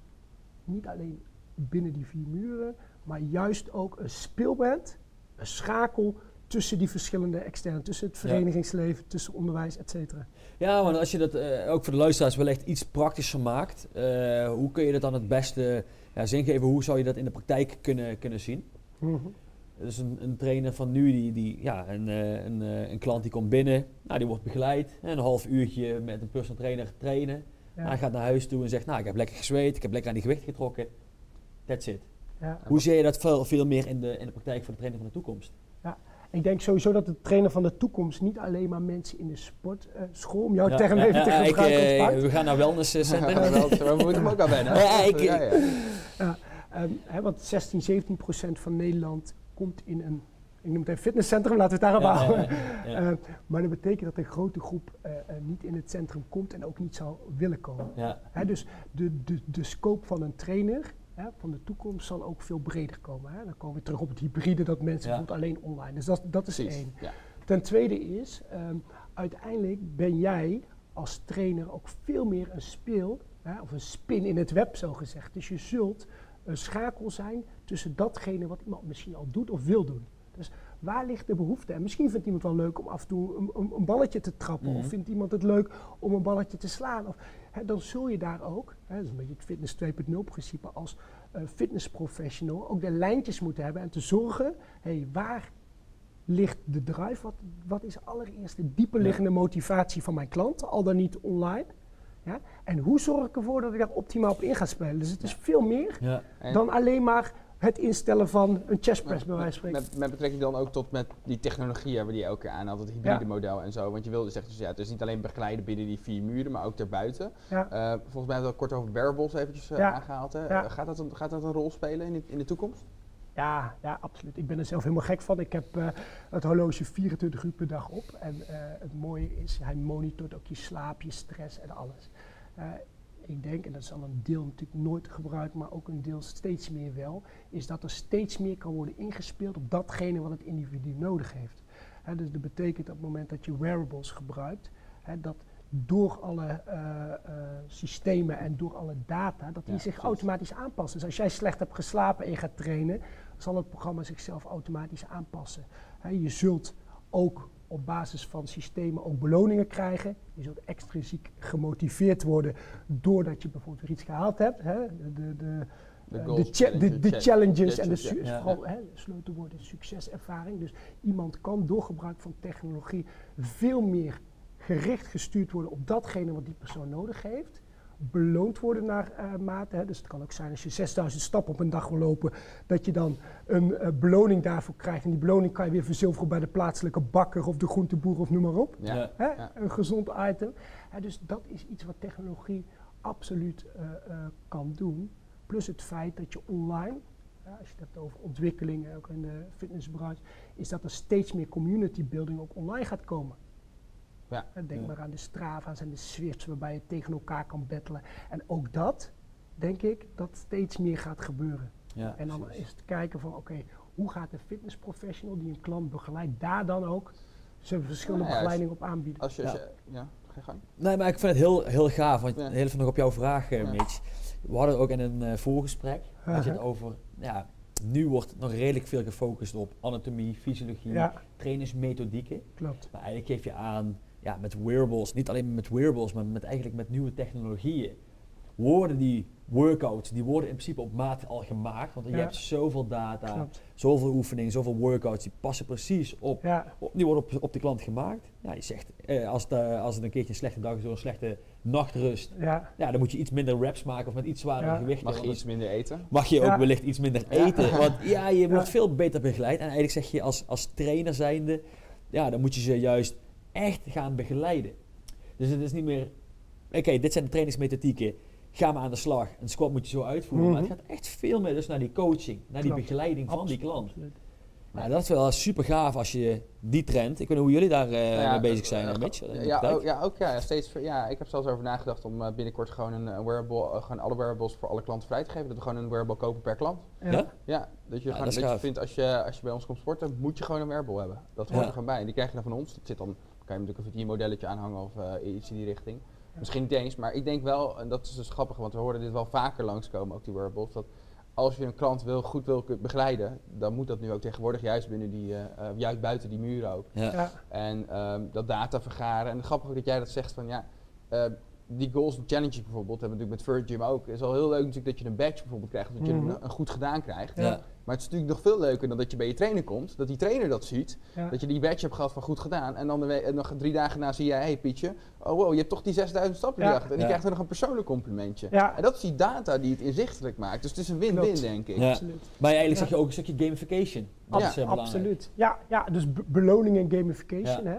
niet alleen binnen die vier muren, maar juist ook een speelband, een schakel tussen die verschillende externe, tussen het verenigingsleven, tussen onderwijs, et cetera. Ja, want als je dat uh, ook voor de luisteraars wellicht iets praktischer maakt, uh, hoe kun je dat dan het beste ja, zin geven? Hoe zou je dat in de praktijk kunnen, kunnen zien? Mm -hmm. Dus een, een, trainer van nu, die, die, ja, een, uh, een, een, klant die komt binnen, nou, die wordt begeleid, een half uurtje met een personal trainer trainen. Ja. Hij gaat naar huis toe en zegt, nou, ik heb lekker gezweet, ik heb lekker aan die gewicht getrokken. That's it. Ja. Hoe zie je dat veel, veel meer in de, in de praktijk voor de trainer van de toekomst? Ja, ik denk sowieso dat de trainer van de toekomst niet alleen maar mensen in de sportschool, uh, om jouw term even te gebruiken. Ik, uh, we gaan naar wellnesscentrum. we moeten hem ook al bijna. Ja, ik, ja, ja. ja um, hè, want 16, 17 procent van Nederland komt in een ik noem het een fitnesscentrum, laten we het daarop houden. Ja, uh, maar dat betekent dat een grote groep uh, uh, niet in het centrum komt en ook niet zou willen komen. Hè, dus de, de, de scope van een trainer van de toekomst zal ook veel breder komen. Hè. Dan komen we terug op het hybride dat mensen ja. alleen online. Dus dat, dat is één. Ja. Ten tweede is, um, uiteindelijk ben jij als trainer ook veel meer een speel, hè, of een spin in het web zo gezegd. Dus je zult een schakel zijn tussen datgene wat iemand misschien al doet of wil doen. Dus waar ligt de behoefte? En misschien vindt iemand wel leuk om af en toe een, een, een balletje te trappen. Mhm. Of vindt iemand het leuk om een balletje te slaan. Of, dan zul je daar ook, hè, dat is een beetje het fitness 2.0 principe, als eh, fitnessprofessional ook de lijntjes moeten hebben. En te zorgen, hé, waar ligt de drive? Wat, wat is allereerst de dieperliggende motivatie van mijn klant? Al dan niet online. Ja? En hoe zorg ik ervoor dat ik daar optimaal op in ga spelen? Dus het is veel meer dan alleen maar het instellen van een chest press, bij wijze van spreken. met, met betrekking dan ook tot met die technologie hebben die elke keer aanhaalt, het hybride Ja. model en zo. Want je wilde zeggen, dus ja, het is niet alleen begeleiden binnen die vier muren, maar ook daarbuiten. Ja. Eh, volgens mij hebben we het kort over wearables eventjes eh, Ja. aangehaald. Hè? Ja. Eh, gaat, dat een, gaat dat een rol spelen in de, in de toekomst? Ja, ja, absoluut. Ik ben er zelf helemaal gek van. Ik heb eh, het horloge 24 uur per dag op. En het mooie is, hij monitort ook je slaap, je stress en alles. Ik denk, en dat is al een deel natuurlijk nooit gebruikt, maar ook een deel steeds meer wel, is dat er steeds meer kan worden ingespeeld op datgene wat het individu nodig heeft. Dus dat betekent op het moment dat je wearables gebruikt, dat door alle eh, eh, systemen en door alle data, dat die Ja, zich precies. automatisch aanpassen. Dus als jij slecht hebt geslapen en je gaat trainen, zal het programma zichzelf automatisch aanpassen. Je zult ook op basis van systemen ook beloningen krijgen. Je zult extrinsiek gemotiveerd worden doordat je bijvoorbeeld weer iets gehaald hebt. Hè, de, de, de, eh, goals, de, cha- de, de challenges, en de ja. su- Ja. vooral hè, sleutelwoorden succeservaring. Dus iemand kan door gebruik van technologie veel meer gericht gestuurd worden op datgene wat die persoon nodig heeft. Beloond worden naar eh mate. Hè. Dus het kan ook zijn als je 6000 stappen op een dag wil lopen, dat je dan een eh, beloning daarvoor krijgt. En die beloning kan je weer verzilveren bij de plaatselijke bakker of de groenteboer of noem maar op. Ja. Hè? Ja. Een gezond item. Hè, dus dat is iets wat technologie absoluut eh, eh, kan doen. Plus het feit dat je online, ja, als je het hebt over ontwikkeling, ook in de fitnessbranche, is dat er steeds meer community building ook online gaat komen. Ja. Denk Ja. maar aan de Strava's en de Swifts waarbij je tegen elkaar kan battelen. En ook dat, denk ik, dat steeds meer gaat gebeuren. Ja, en dan precies. is het kijken van, oké, hoe gaat de fitnessprofessional die een klant begeleidt, daar dan ook zijn verschillende Nou begeleiding op aanbieden. Als je, als je- ja, ga je gang. Nee, maar ik vind het heel, heel gaaf. Want Ja. heel even nog op jouw vraag, eh. Mitch. We hadden ook in een eh, voorgesprek had je het over. Ja, nu wordt nog redelijk veel gefocust op anatomie, fysiologie, Ja, trainingsmethodieken. klopt. Maar eigenlijk geef je aan, ja, met wearables, niet alleen met wearables, maar met eigenlijk met nieuwe technologieën, worden die workouts, die worden in principe op maat al gemaakt. Want je hebt zoveel data, klopt. zoveel oefeningen, zoveel workouts, die passen precies op Ja, op- die worden op, op de klant gemaakt. Ja, je zegt, eh, als, het, eh, als het een keertje een slechte dag is door een slechte nachtrust, ja, ja, dan moet je iets minder reps maken of met iets zwaardere Ja. gewichten. Mag je iets minder eten? mag je ook wellicht iets minder Ja. eten. Want ja, je wordt Ja. veel beter begeleid. En eigenlijk zeg je als, als trainer zijnde, ja, dan moet je ze juist echt gaan begeleiden. Dus het is niet meer, oké, dit zijn de trainingsmethodieken. Ga maar aan de slag. Een squat moet je zo uitvoeren. Maar het Mhm. gaat echt veel meer dus naar die coaching, naar die begeleiding van die klant. Nou, dat is wel super gaaf als je die trend. Ik weet niet hoe jullie daar eh, ja, mee bezig zijn, eh, Mitch. ja, ook, ja, ook ja, steeds. ver- Ja, ik heb zelfs over nagedacht om eh, binnenkort gewoon een, wearable, gewoon alle wearables voor alle klanten vrij te geven. Dat we gewoon een wearable kopen per klant. Ja. Ja? Dat je, Ja, gewoon, dat je vindt als je, als je bij ons komt sporten, moet je gewoon een wearable hebben. Dat hoort Ja. er gewoon bij. En die krijg je dan van ons. Dat zit dan, kan je natuurlijk een vertiermodelletje aanhangen of eh, iets in die richting. Misschien niet eens, maar ik denk wel, en dat is dus grappig, want we horen dit wel vaker langskomen, ook die wearables, dat als je een klant wil, goed wil begeleiden, dan moet dat nu ook tegenwoordig juist binnen die, eh, eh, juist buiten die muren ook. Ja. Ja, En ehm, dat data vergaren. En het grappige dat jij dat zegt van ja, eh, die goals en challenges bijvoorbeeld, hebben we natuurlijk met Virgin ook. is al heel leuk natuurlijk dat je een badge bijvoorbeeld krijgt, dat je Mhm. een, een goed gedaan krijgt. Ja. Maar het is natuurlijk nog veel leuker dan dat je bij je trainer komt, dat die trainer dat ziet, ja. dat je die badge hebt gehad van goed gedaan. En dan de en drie dagen na zie jij, hey Pietje, oh wow, je hebt toch die 6000 stappen Ja. gedacht. En die Ja. krijgt er nog een persoonlijk complimentje. Ja. En dat is die data die het inzichtelijk maakt. Dus het is een win-win denk ik. Ja. absoluut. Maar eigenlijk Ja. zeg je ook een stukje gamification. Dat Ja, is eh, belangrijk. Absoluut. Ja, ja dus be- beloning en gamification. Hè?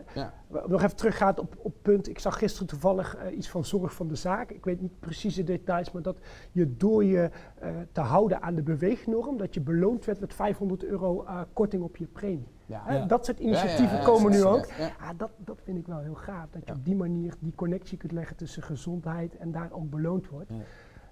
Nog even teruggaat op, op punt. Ik zag gisteren toevallig eh, iets van zorg van de zaak. Ik weet niet precies de details, maar dat je door je eh, te houden aan de beweegnorm, dat je beloond werd met 500 euro eh, korting op je premie. Ja. Dat soort Ja, ja, initiatieven ja, komen nu ook. ja. Ah, dat, dat vind ik wel heel gaaf. Dat je op die manier die connectie kunt leggen tussen gezondheid en daar ook beloond wordt. Ja.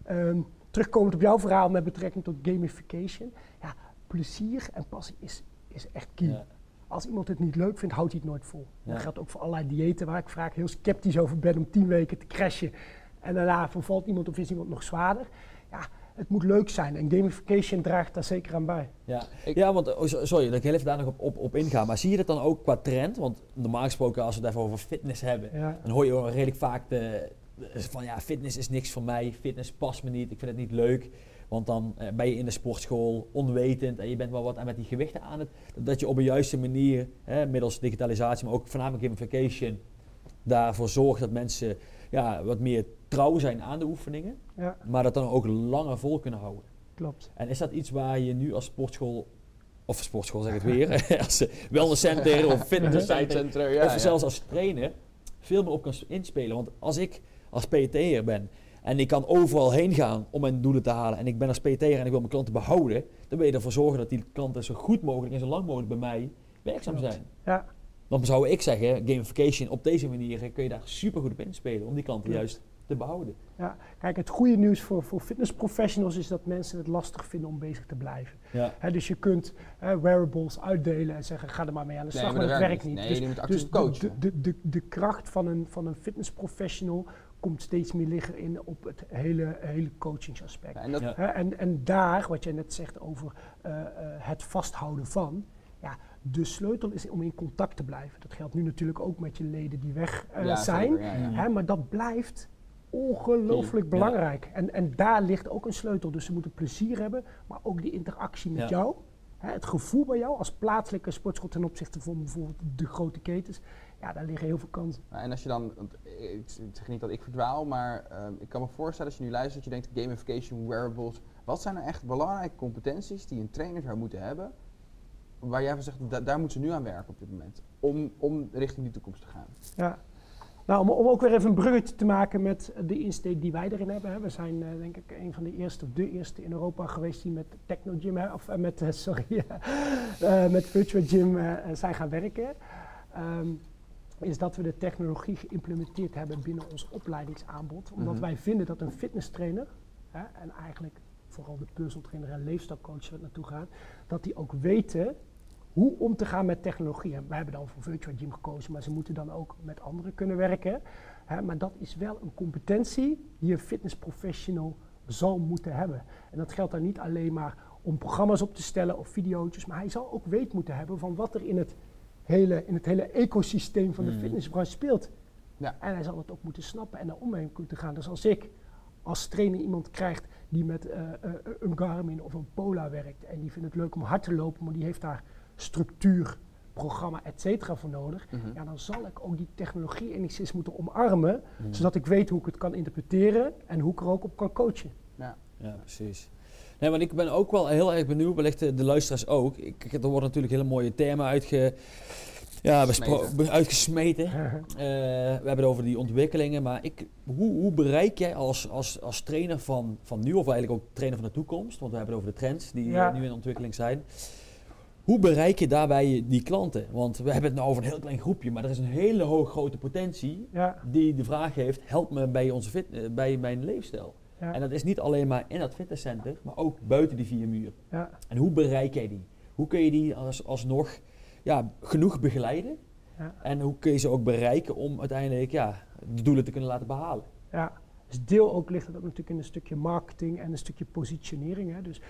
Ehm, terugkomend op jouw verhaal met betrekking tot gamification. Ja, plezier en passie is, is echt key. Ja. als iemand het niet leuk vindt, houdt hij het nooit vol. Ja. Dat geldt ook voor allerlei diëten waar ik vaak heel sceptisch over ben om tien weken te crashen. En daarna vervalt iemand of is iemand nog zwaarder. Ja, het moet leuk zijn en gamification draagt daar zeker aan bij. Ja, Ik- ja want, oh, so- sorry dat ik heel even daar nog op, op, op inga, maar zie je dat dan ook qua trend? Want normaal gesproken als we het even over fitness hebben, Ja. dan hoor je wel redelijk vaak de- van ja, fitness is niks voor mij, fitness past me niet, ik vind het niet leuk. Want dan eh, ben je in de sportschool onwetend en je bent wel wat aan met die gewichten aan het. Dat je op een juiste manier, hè, middels digitalisatie, maar ook voornamelijk gamification, daarvoor zorgt dat mensen ja, wat meer trouw zijn aan de oefeningen, Ja, maar dat dan ook langer vol kunnen houden. klopt. En is dat iets waar je nu als sportschool, of sportschool zeg ik het weer, als wellnesscenter of fitnesscenter, Centrum, ja, of ja. zelfs als trainer, veel meer op kan inspelen. Want als ik als PT'er ben en ik kan overal heen gaan om mijn doelen te halen en ik ben als PT'er en ik wil mijn klanten behouden, dan wil je ervoor zorgen dat die klanten zo goed mogelijk en zo lang mogelijk bij mij werkzaam Klopt. zijn. Ja, Dan zou ik zeggen, gamification op deze manier eh, kun je daar super goed op inspelen om die klanten Klopt. juist te behouden. ja. Kijk, het goede nieuws voor, voor fitnessprofessionals is dat mensen het lastig vinden om bezig te blijven. Ja. Dus je kunt wearables uitdelen en zeggen, ga er maar mee aan de slag, Nee, maar, maar dat werkt niet. Nee, Dus- je moet dus de, coachen. de, de, de, kracht van een, van een fitnessprofessional komt steeds meer liggen in op het hele, hele coachingsaspect. Ja, en dat, en, en daar, wat jij net zegt over eh, eh, het vasthouden van, ja, de sleutel is om in contact te blijven. Dat geldt nu natuurlijk ook met je leden die weg eh, ja, zijn. zeker, ja, ja. Hè, maar dat blijft ongelooflijk belangrijk. En, en daar ligt ook een sleutel. Dus ze moeten plezier hebben, maar ook die interactie met jou. Hè, het gevoel bij jou als plaatselijke sportschool ten opzichte van bijvoorbeeld de grote ketens. Ja, daar liggen heel veel kansen. Nou, En als je dan, want ik, zeg niet dat ik verdwaal, maar ehm, ik kan me voorstellen als je nu luistert, dat je denkt gamification, wearables. Wat zijn nou echt belangrijke competenties die een trainer zou moeten hebben, waar jij van zegt, da- daar moeten ze nu aan werken op dit moment, om, om richting die toekomst te gaan? Ja. Nou, om, om ook weer even een bruggetje te maken met de insteek die wij erin hebben. Hè. We zijn eh, denk ik een van de eerste, of de eerste in Europa geweest die met Technogym, hè, of eh, met, eh, sorry, met Virtual Gym zijn gaan werken. Ehm, is dat we de technologie geïmplementeerd hebben binnen ons opleidingsaanbod. Omdat Mhm. wij vinden dat een fitnesstrainer, hè, en eigenlijk vooral de personal trainer en leefstijlcoach waar naartoe gaat, dat die ook weten hoe om te gaan met technologie. En wij hebben dan voor Virtual Gym gekozen, maar ze moeten dan ook met anderen kunnen werken. Hè, maar dat is wel een competentie die een fitnessprofessional zal moeten hebben. En dat geldt dan niet alleen maar om programma's op te stellen of video's, maar hij zal ook weet moeten hebben van wat er in het hele, in het hele ecosysteem van de Mhm. fitnessbranche speelt. Ja. En hij zal het ook moeten snappen en daar om mee moeten gaan. Dus als ik als trainer iemand krijgt die met eh, eh, een Garmin of een Polar werkt en die vindt het leuk om hard te lopen, maar die heeft daar structuur, programma, et cetera voor nodig, Mhm. ja, dan zal ik ook die technologie enigszins moeten omarmen, Mhm. zodat ik weet hoe ik het kan interpreteren en hoe ik er ook op kan coachen. Ja. Ja, precies. Nee, want ik ben ook wel heel erg benieuwd, wellicht de, de luisteraars ook. Ik, er worden natuurlijk hele mooie thema uitge, ja, be- uitgesmeten. Eh, we hebben het over die ontwikkelingen, maar ik, hoe, hoe bereik jij als, als, als trainer van, van nu, of eigenlijk ook trainer van de toekomst, want we hebben het over de trends die Ja. eh, nu in ontwikkeling zijn. Hoe bereik je daarbij die klanten? Want we hebben het nou over een heel klein groepje, maar er is een hele hoog grote potentie ja, die de vraag heeft, help me bij, onze fit, eh, bij mijn leefstijl. ja, En dat is niet alleen maar in dat fitnesscenter, maar ook buiten die vier muren. ja. En hoe bereik jij die? Hoe kun je die als, alsnog ja, genoeg begeleiden? Ja. En hoe kun je ze ook bereiken om uiteindelijk ja, de doelen te kunnen laten behalen? Ja, dus deel ook ligt ook natuurlijk in een stukje marketing en een stukje positionering. Hè. Dus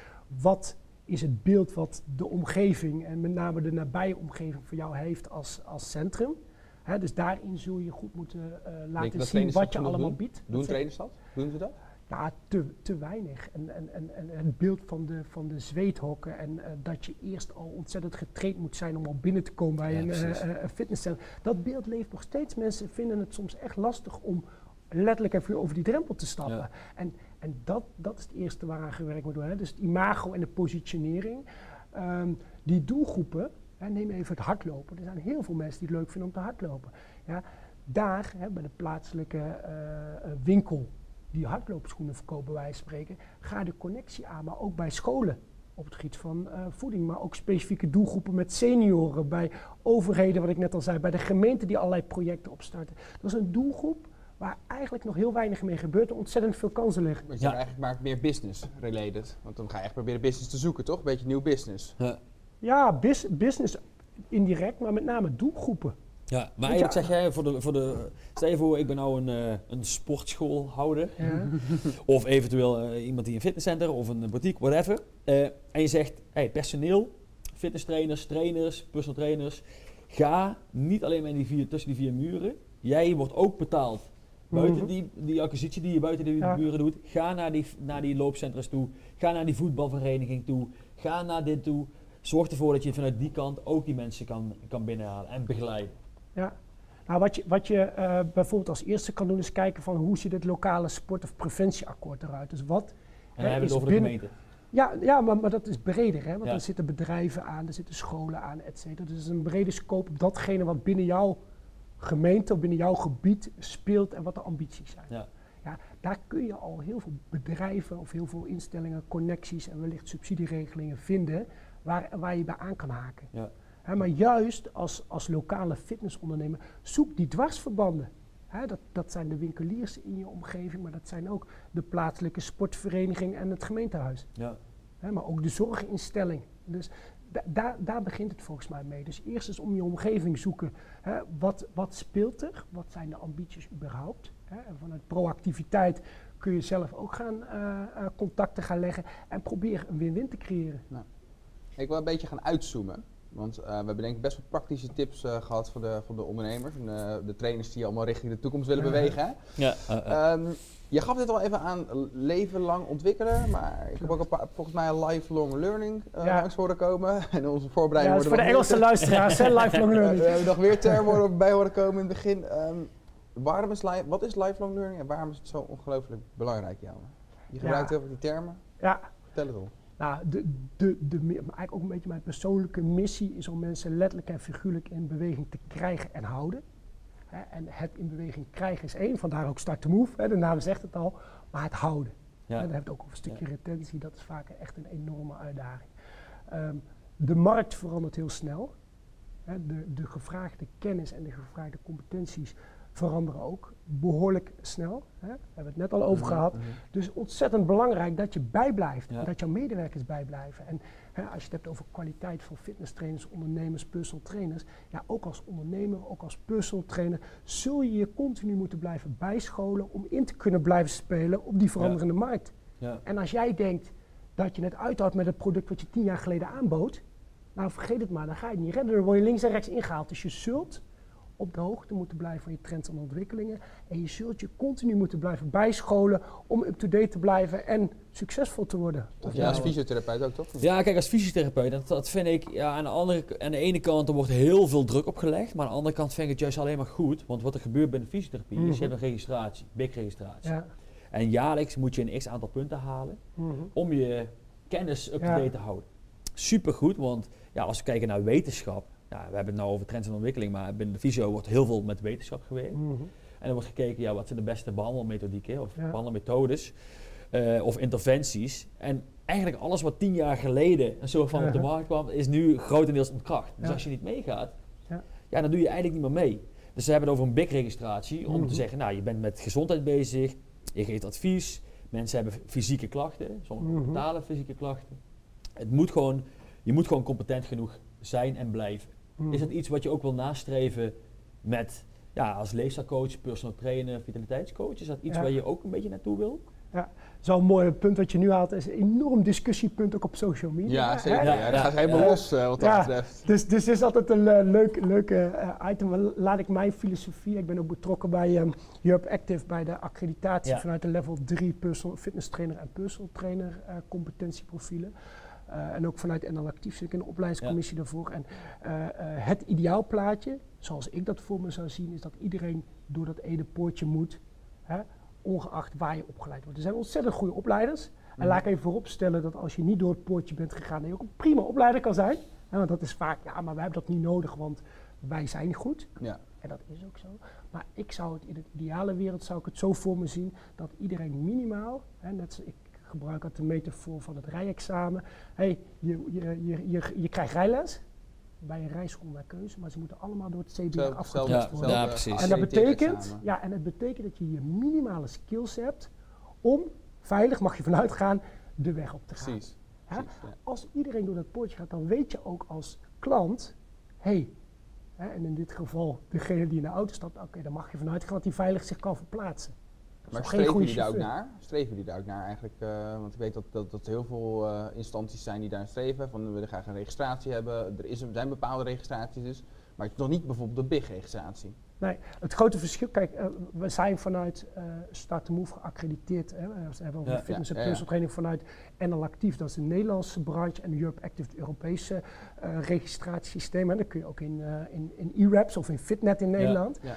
wat is het beeld wat de omgeving en met name de nabije omgeving voor jou heeft als, als centrum? Hè, dus daarin zul je goed moeten eh, je laten zien wat je allemaal doen? biedt. Doen trainers dat? Doen ze dat? Ja, te, te weinig. En, en, en, en het beeld van de, van de zweethokken en eh, dat je eerst al ontzettend getraind moet zijn om al binnen te komen bij Ja, een, eh, een fitnesscenter. Dat beeld leeft nog steeds. Mensen vinden het soms echt lastig om letterlijk even over die drempel te stappen. Ja. En, en dat, dat is het eerste waaraan gewerkt moet worden. Dus het imago en de positionering. Ehm, die doelgroepen, hè, neem even het hardlopen. Er zijn heel veel mensen die het leuk vinden om te hardlopen. Ja, daar, bij de plaatselijke eh, eh, winkel die hardloopschoenen verkopen, van spreken, ga de connectie aan, maar ook bij scholen op het gebied van eh, voeding, maar ook specifieke doelgroepen met senioren, bij overheden, wat ik net al zei, bij de gemeente die allerlei projecten opstarten. Dat is een doelgroep waar eigenlijk nog heel weinig mee gebeurt en ontzettend veel kansen liggen. Maar je Ja. eigenlijk maar meer business related. Want dan ga je echt proberen business te zoeken, toch? Beetje nieuw business. Ja. Ja, bus- business. indirect, maar met name doelgroepen. Ja, maar eigenlijk ja- zeg jij voor de, voor de. Stel je voor, ik ben nou een, eh, een sportschoolhouder. Ja. Of eventueel eh, iemand die een fitnesscenter of een boutique, whatever. Eh, en je zegt, hey, personeel, fitnesstrainers, trainers, personal trainers. Ga niet alleen maar in die vier, tussen die vier muren. Jij wordt ook betaald. Buiten Mhm. die, die acquisitie die je buiten die Ja. muren doet. Ga naar die, naar die loopcentra's toe. Ga naar die voetbalvereniging toe. Ga naar dit toe. Zorg ervoor dat je vanuit die kant ook die mensen kan, kan binnenhalen en begeleiden. Ja. Nou, wat je, wat je eh, bijvoorbeeld als eerste kan doen is kijken van hoe ziet het lokale sport- of preventieakkoord eruit. Dus wat, En dan hebben we het over de gemeente. ja, ja maar, maar dat is breder, hè? want Ja. er zitten bedrijven aan, er zitten scholen aan, et cetera. Dus het is een brede scope op datgene wat binnen jouw gemeente of binnen jouw gebied speelt en wat de ambities zijn. Ja. Ja, daar kun je al heel veel bedrijven of heel veel instellingen, connecties en wellicht subsidieregelingen vinden waar, waar je bij aan kan haken. Ja. Maar juist als, als lokale fitnessondernemer, zoek die dwarsverbanden. Dat, dat zijn de winkeliers in je omgeving, maar dat zijn ook de plaatselijke sportvereniging en het gemeentehuis. Ja. Maar ook de zorginstelling. Dus da- daar- daar begint het volgens mij mee. Dus eerst eens om je omgeving zoeken. Hè, wat, wat speelt er? Wat zijn de ambities überhaupt? Hè, en vanuit proactiviteit kun je zelf ook gaan eh, eh, contacten gaan leggen en probeer een win-win te creëren. Ik wil een beetje gaan uitzoomen. Want eh, we hebben denk ik best wel praktische tips eh, gehad voor de, voor de ondernemers. En eh, de trainers die allemaal richting de toekomst willen bewegen. Hè? Ja, eh, eh. Ehm, je gaf dit al even aan, leven lang ontwikkelen. Maar ik heb ook een paar, volgens mij een lifelong learning eh Ja. langs horen komen. En onze Ja, voorbereiding dat is voor de Engelse luisteraars, hè, lifelong we learning. hebben nog weer termen bij horen komen in het begin. Ehm, waarom is wat is lifelong learning en waarom is het zo ongelooflijk belangrijk, Jan? Je gebruikt heel veel die termen. Ja, Vertel het op. Nou, de, de, de, maar eigenlijk ook een beetje mijn persoonlijke missie is om mensen letterlijk en figuurlijk in beweging te krijgen en houden. En het in beweging krijgen is één, vandaar ook start to move, hè, de naam zegt het al, maar het houden. ja. En dan heb je het ook over een stukje retentie, dat is vaak echt een enorme uitdaging. Ehm, de markt verandert heel snel. Hè, de, de gevraagde kennis en de gevraagde competenties veranderen ook behoorlijk snel. Hè. Daar hebben we het net al over gehad. Dus ontzettend belangrijk dat je bijblijft. Ja. Dat jouw medewerkers bijblijven. En als je het hebt over kwaliteit van fitnesstrainers, ondernemers, personal trainers. Ja, ook als ondernemer, ook als personal trainer, zul je je continu moeten blijven bijscholen om in te kunnen blijven spelen op die veranderende markt. Ja. En als jij denkt dat je het uithoudt met het product wat je tien jaar geleden aanbood, nou vergeet het maar, dan ga je het niet redden. Dan word je links en rechts ingehaald. Dus je zult op de hoogte moeten blijven van je trends en ontwikkelingen. En je zult je continu moeten blijven bijscholen om up-to-date te blijven en succesvol te worden. Of Ja, als hoor. fysiotherapeut ook, toch? Ja, kijk, als fysiotherapeut, dat, dat vind ik, ja, aan de, andere, aan de ene kant er wordt heel veel druk opgelegd, maar aan de andere kant vind ik het juist alleen maar goed, want wat er gebeurt bij de fysiotherapie is, Mhm. je hebt een registratie, big registratie. Ja. En jaarlijks moet je een x aantal punten halen Mhm. om je kennis up-to-date Ja. te houden. Supergoed, want ja, als we kijken naar wetenschap, ja, we hebben het nou over trends en ontwikkeling, maar binnen de fysio wordt heel veel met wetenschap gewerkt. Mhm. En er wordt gekeken, ja, wat zijn de beste behandelmethodieken of Ja. behandelmethodes eh, of interventies. En eigenlijk alles wat tien jaar geleden een soort van op de markt kwam, is nu grotendeels ontkracht. Dus Ja. als je niet meegaat, Ja. ja. dan doe je eigenlijk niet meer mee. Dus ze hebben het over een BIC-registratie om Mhm. te zeggen, nou, je bent met gezondheid bezig, je geeft advies, mensen hebben fysieke klachten, sommigen Mhm. betalen fysieke klachten. Het moet gewoon, je moet gewoon competent genoeg zijn en blijven. Is dat iets wat je ook wil nastreven met, ja, als leefstijlcoach, personal trainer, vitaliteitscoach? Is dat iets Ja. waar je ook een beetje naartoe wil? Zo'n mooi punt wat je nu haalt, is een enorm discussiepunt ook op social media. Ja, zeker. Ja, Ja, dat ja, gaat helemaal ja. los eh, wat dat Ja. betreft. Dus, dus het is altijd een eh, leuk, leuke eh, item. Laat ik mijn filosofie. Ik ben ook betrokken bij um, Europe Active bij de accreditatie Ja. vanuit de level 3 personal fitness trainer en personal trainer eh, competentieprofielen. Eh, en ook vanuit NL Actief zit ik in de opleidingscommissie daarvoor. En eh, eh, het ideaalplaatje, zoals ik dat voor me zou zien, is dat iedereen door dat ene poortje moet. Hè, ongeacht waar je opgeleid wordt. Er zijn ontzettend goede opleiders. En laat ik even vooropstellen dat als je niet door het poortje bent gegaan, dat je ook een prima opleider kan zijn. Want dat is vaak, ja, maar wij hebben dat niet nodig, want wij zijn goed. Ja. En dat is ook zo. Maar ik zou het in de ideale wereld zou ik het zo voor me zien dat iedereen minimaal, hè, net ik gebruik altijd de metafoor van het rijexamen. Hey, je, je, je, je, je krijgt rijles bij een rijschool naar keuze, maar ze moeten allemaal door het CBR zelf- worden. Ja, precies. En dat betekent, ja, en het betekent dat je je minimale skills hebt om veilig, mag je vanuit gaan, de weg op te gaan. Precies. Hè? precies, ja. Als iedereen door dat poortje gaat, dan weet je ook als klant, hey, hè, en in dit geval degene die in de auto stapt, oké, dan mag je vanuit gaan dat hij veilig zich kan verplaatsen. Maar streven jullie daar ook naar? Streven jullie daar ook naar eigenlijk? eh, want ik weet dat, dat, dat er heel veel eh, instanties zijn die daar streven. Van we willen graag een registratie hebben. Er is zijn bepaalde registraties dus. Maar het is nog niet bijvoorbeeld de BIG-registratie. Nee, het grote verschil, kijk, eh, we zijn vanuit Start to Move geaccrediteerd. Hè. We hebben over Ja. de fitness en ja, ja. personal vanuit NL Actief, dat is de Nederlandse branche, en Europe Active, het Europese registratiesysteem. En dat kun je ook in, in, in e-raps of in Fitnet in Nederland. Ja.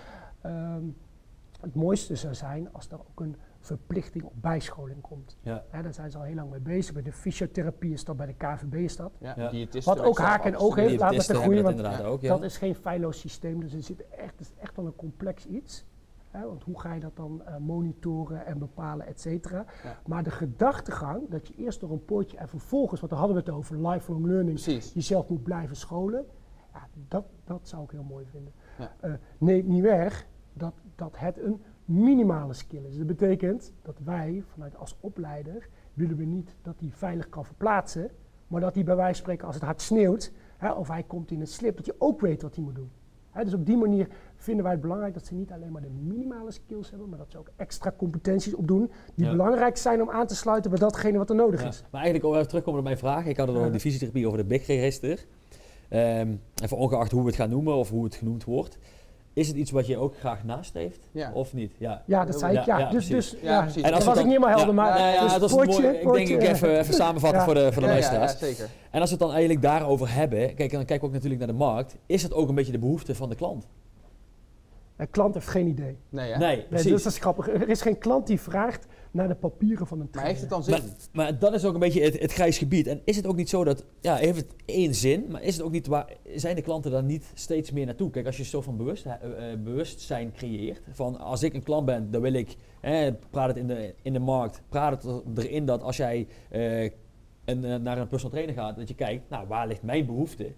Het mooiste zou zijn als er ook een verplichting op bijscholing komt. Ja. Hè, daar zijn ze al heel lang mee bezig. Bij de fysiotherapie is dat, bij de KVB is dat. Ja, Wat ook haak en oog heeft, laat te Diëtisten groeien, dat want inderdaad ook, ja. Dat is geen feilloos systeem, dus er zit echt, het is echt wel een complex iets. Hè, want hoe ga je dat dan eh, monitoren en bepalen, et cetera. Ja. Maar de gedachtegang dat je eerst door een poortje en vervolgens, want daar hadden we het over, lifelong learning, Precies. jezelf moet blijven scholen. Ja, dat, dat zou ik heel mooi vinden. Ja. Eh, neemt niet weg dat, dat het een minimale skill is. Dat betekent dat wij vanuit als opleider willen we niet dat hij veilig kan verplaatsen, maar dat hij bij wijze van spreken als het hard sneeuwt, hè, of hij komt in een slip, dat hij ook weet wat hij moet doen. Hè, dus op die manier vinden wij het belangrijk dat ze niet alleen maar de minimale skills hebben, maar dat ze ook extra competenties opdoen die Ja. belangrijk zijn om aan te sluiten bij datgene wat er nodig Ja, is. Maar eigenlijk ook even terugkomen op mijn vraag. Ik had het over de fysiotherapie, over de big register. Ehm even ongeacht hoe we het gaan noemen of hoe het genoemd wordt. Is het iets wat je ook graag nastreeft? Ja. Of niet? Ja. Ja, dat zei Ja, ik. Ja, ja, dus, dus Ja, precies. dat En als was we ik niet helemaal helder, ja, maar ja, dus dat is een poortje, mooi, ik denk ik even, even samenvatten Ja. voor de, voor de Ja, ja, ja, luisteraars. zeker. En als we het dan eigenlijk daarover hebben, kijk, en dan kijken we ook natuurlijk naar de markt, is het ook een beetje de behoefte van de klant? Een klant heeft geen idee. Nee, hè? Nee, Nee, precies. dus dat is grappig. Er is geen klant die vraagt naar de papieren van een Maar trainer. heeft het dan zin? Maar, maar dat is ook een beetje het, het grijs gebied. En is het ook niet zo dat, ja, heeft het één zin, maar is het ook niet waar, zijn de klanten daar niet steeds meer naartoe? Kijk, als je zo van bewust, eh, eh, bewustzijn creëert, van als ik een klant ben, dan wil ik, eh, praat het in de, in de markt, praat het er- erin dat als jij eh, een, naar een personal trainer gaat, dat je kijkt, nou, waar ligt mijn behoefte?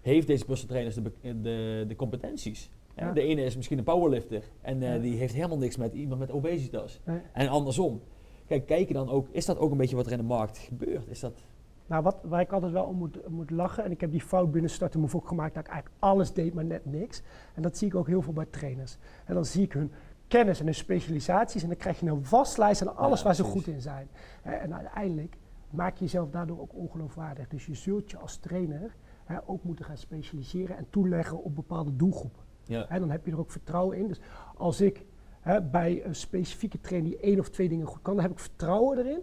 Heeft deze personal trainers de, de, de competenties? Ja. De ene is misschien een powerlifter en eh, die heeft helemaal niks met iemand met obesitas. Nee. En andersom. Kijk, kijken dan ook, is dat ook een beetje wat er in de markt gebeurt? Is dat, Nou, wat, waar ik altijd wel om moet, moet lachen, en ik heb die fout binnen Move ook gemaakt, dat ik eigenlijk alles deed, maar net niks. En dat zie ik ook heel veel bij trainers. En dan zie ik hun kennis en hun specialisaties en dan krijg je een waslijst aan alles Ja, waar ze precies. goed in zijn. En uiteindelijk maak je jezelf daardoor ook ongeloofwaardig. Dus je zult je als trainer hè, ook moeten gaan specialiseren en toeleggen op bepaalde doelgroepen. Ja. En dan heb je er ook vertrouwen in. Dus als ik hè, bij een specifieke trainer die één of twee dingen goed kan, dan heb ik vertrouwen erin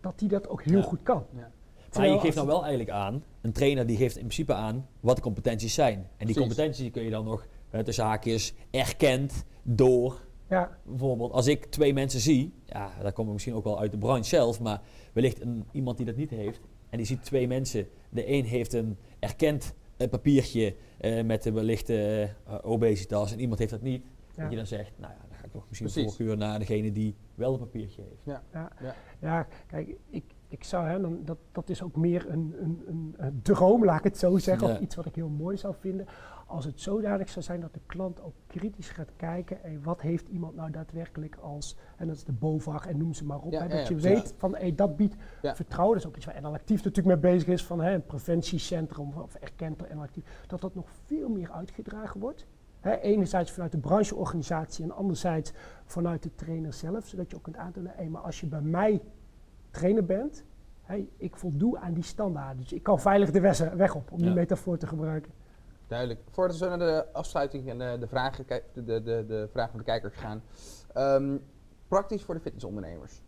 dat die dat ook heel Ja. goed kan. Ja. Maar je geeft als nou wel eigenlijk aan, een trainer die geeft in principe aan wat de competenties zijn. En die Precies. competenties kun je dan nog eh, tussen haakjes erkend door, Ja, bijvoorbeeld als ik twee mensen zie, ja, dat komt misschien ook wel uit de branche zelf, maar wellicht een, iemand die dat niet heeft en die ziet twee mensen. De een heeft een erkend eh, papiertje eh, met de wellicht eh, eh, obesitas en iemand heeft dat niet. Ja. Dat je dan zegt, nou ja, dan ga ik toch misschien Precies. voorkeur naar degene die wel een papiertje heeft. Ja. Ja, Ja. ja kijk, ik, ik zou, hè, dan, dat, dat is ook meer een, een, een, een droom, laat ik het zo zeggen, Ja. of iets wat ik heel mooi zou vinden. Als het zodanig zou zijn dat de klant ook kritisch gaat kijken, hey, wat heeft iemand nou daadwerkelijk als, en dat is de BOVAG en noem ze maar op, Ja, hè, dat je weet van hey, dat biedt vertrouwen. Dat is ook iets waar NL Actief natuurlijk mee bezig is, van hè, een preventiecentrum of erkend door NL Actief, dat dat nog veel meer uitgedragen wordt. Hè, enerzijds vanuit de brancheorganisatie en anderzijds vanuit de trainer zelf, zodat je ook kunt aantonen, hey, maar als je bij mij trainer bent, hey, ik voldoe aan die standaarden. Dus ik kan veilig de weg op, om die Ja. metafoor te gebruiken. Duidelijk. Voordat we zo naar de afsluiting en de, de, vragen, de, de, de, vraag van de kijkers gaan. Ehm, praktisch voor de fitnessondernemers.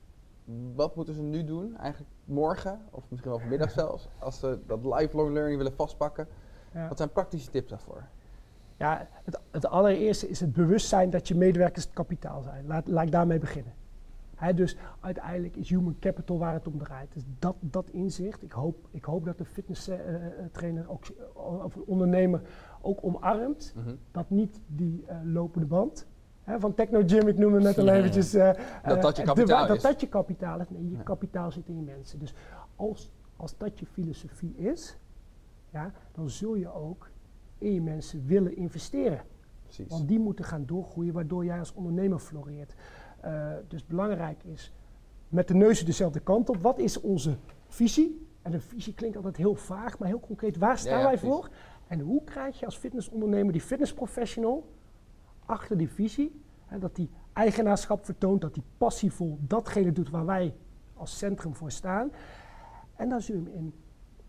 Wat moeten ze nu doen? Eigenlijk morgen, of misschien wel vanmiddag zelfs, als ze dat lifelong learning willen vastpakken. Ja. Wat zijn praktische tips daarvoor? Ja, het, het allereerste is het bewustzijn dat je medewerkers het kapitaal zijn. Laat, laat ik daarmee beginnen. Dus uiteindelijk is human capital waar het om draait. Dus dat, dat inzicht, ik hoop, ik hoop dat de fitness eh, eh, trainer ook, eh, of een ondernemer ook omarmt. Mhm. Dat niet die lopende band hè, van Techno Gym, ik noem het net al Ja, eventjes. Dat dat je kapitaal de is. Dat dat je kapitaal is. Nee, je Ja. kapitaal zit in je mensen. Dus als, als dat je filosofie is, ja, dan zul je ook in je mensen willen investeren. Precies. Want die moeten gaan doorgroeien, waardoor jij als ondernemer floreert. Eh, dus belangrijk is, met de neuzen dezelfde kant op. Wat is onze visie? En de visie klinkt altijd heel vaag, maar heel concreet. Waar staan ja, wij voor? En hoe krijg je als fitnessondernemer die fitnessprofessional achter die visie, hè, dat die eigenaarschap vertoont, dat die passievol datgene doet waar wij als centrum voor staan. En daar zul je hem in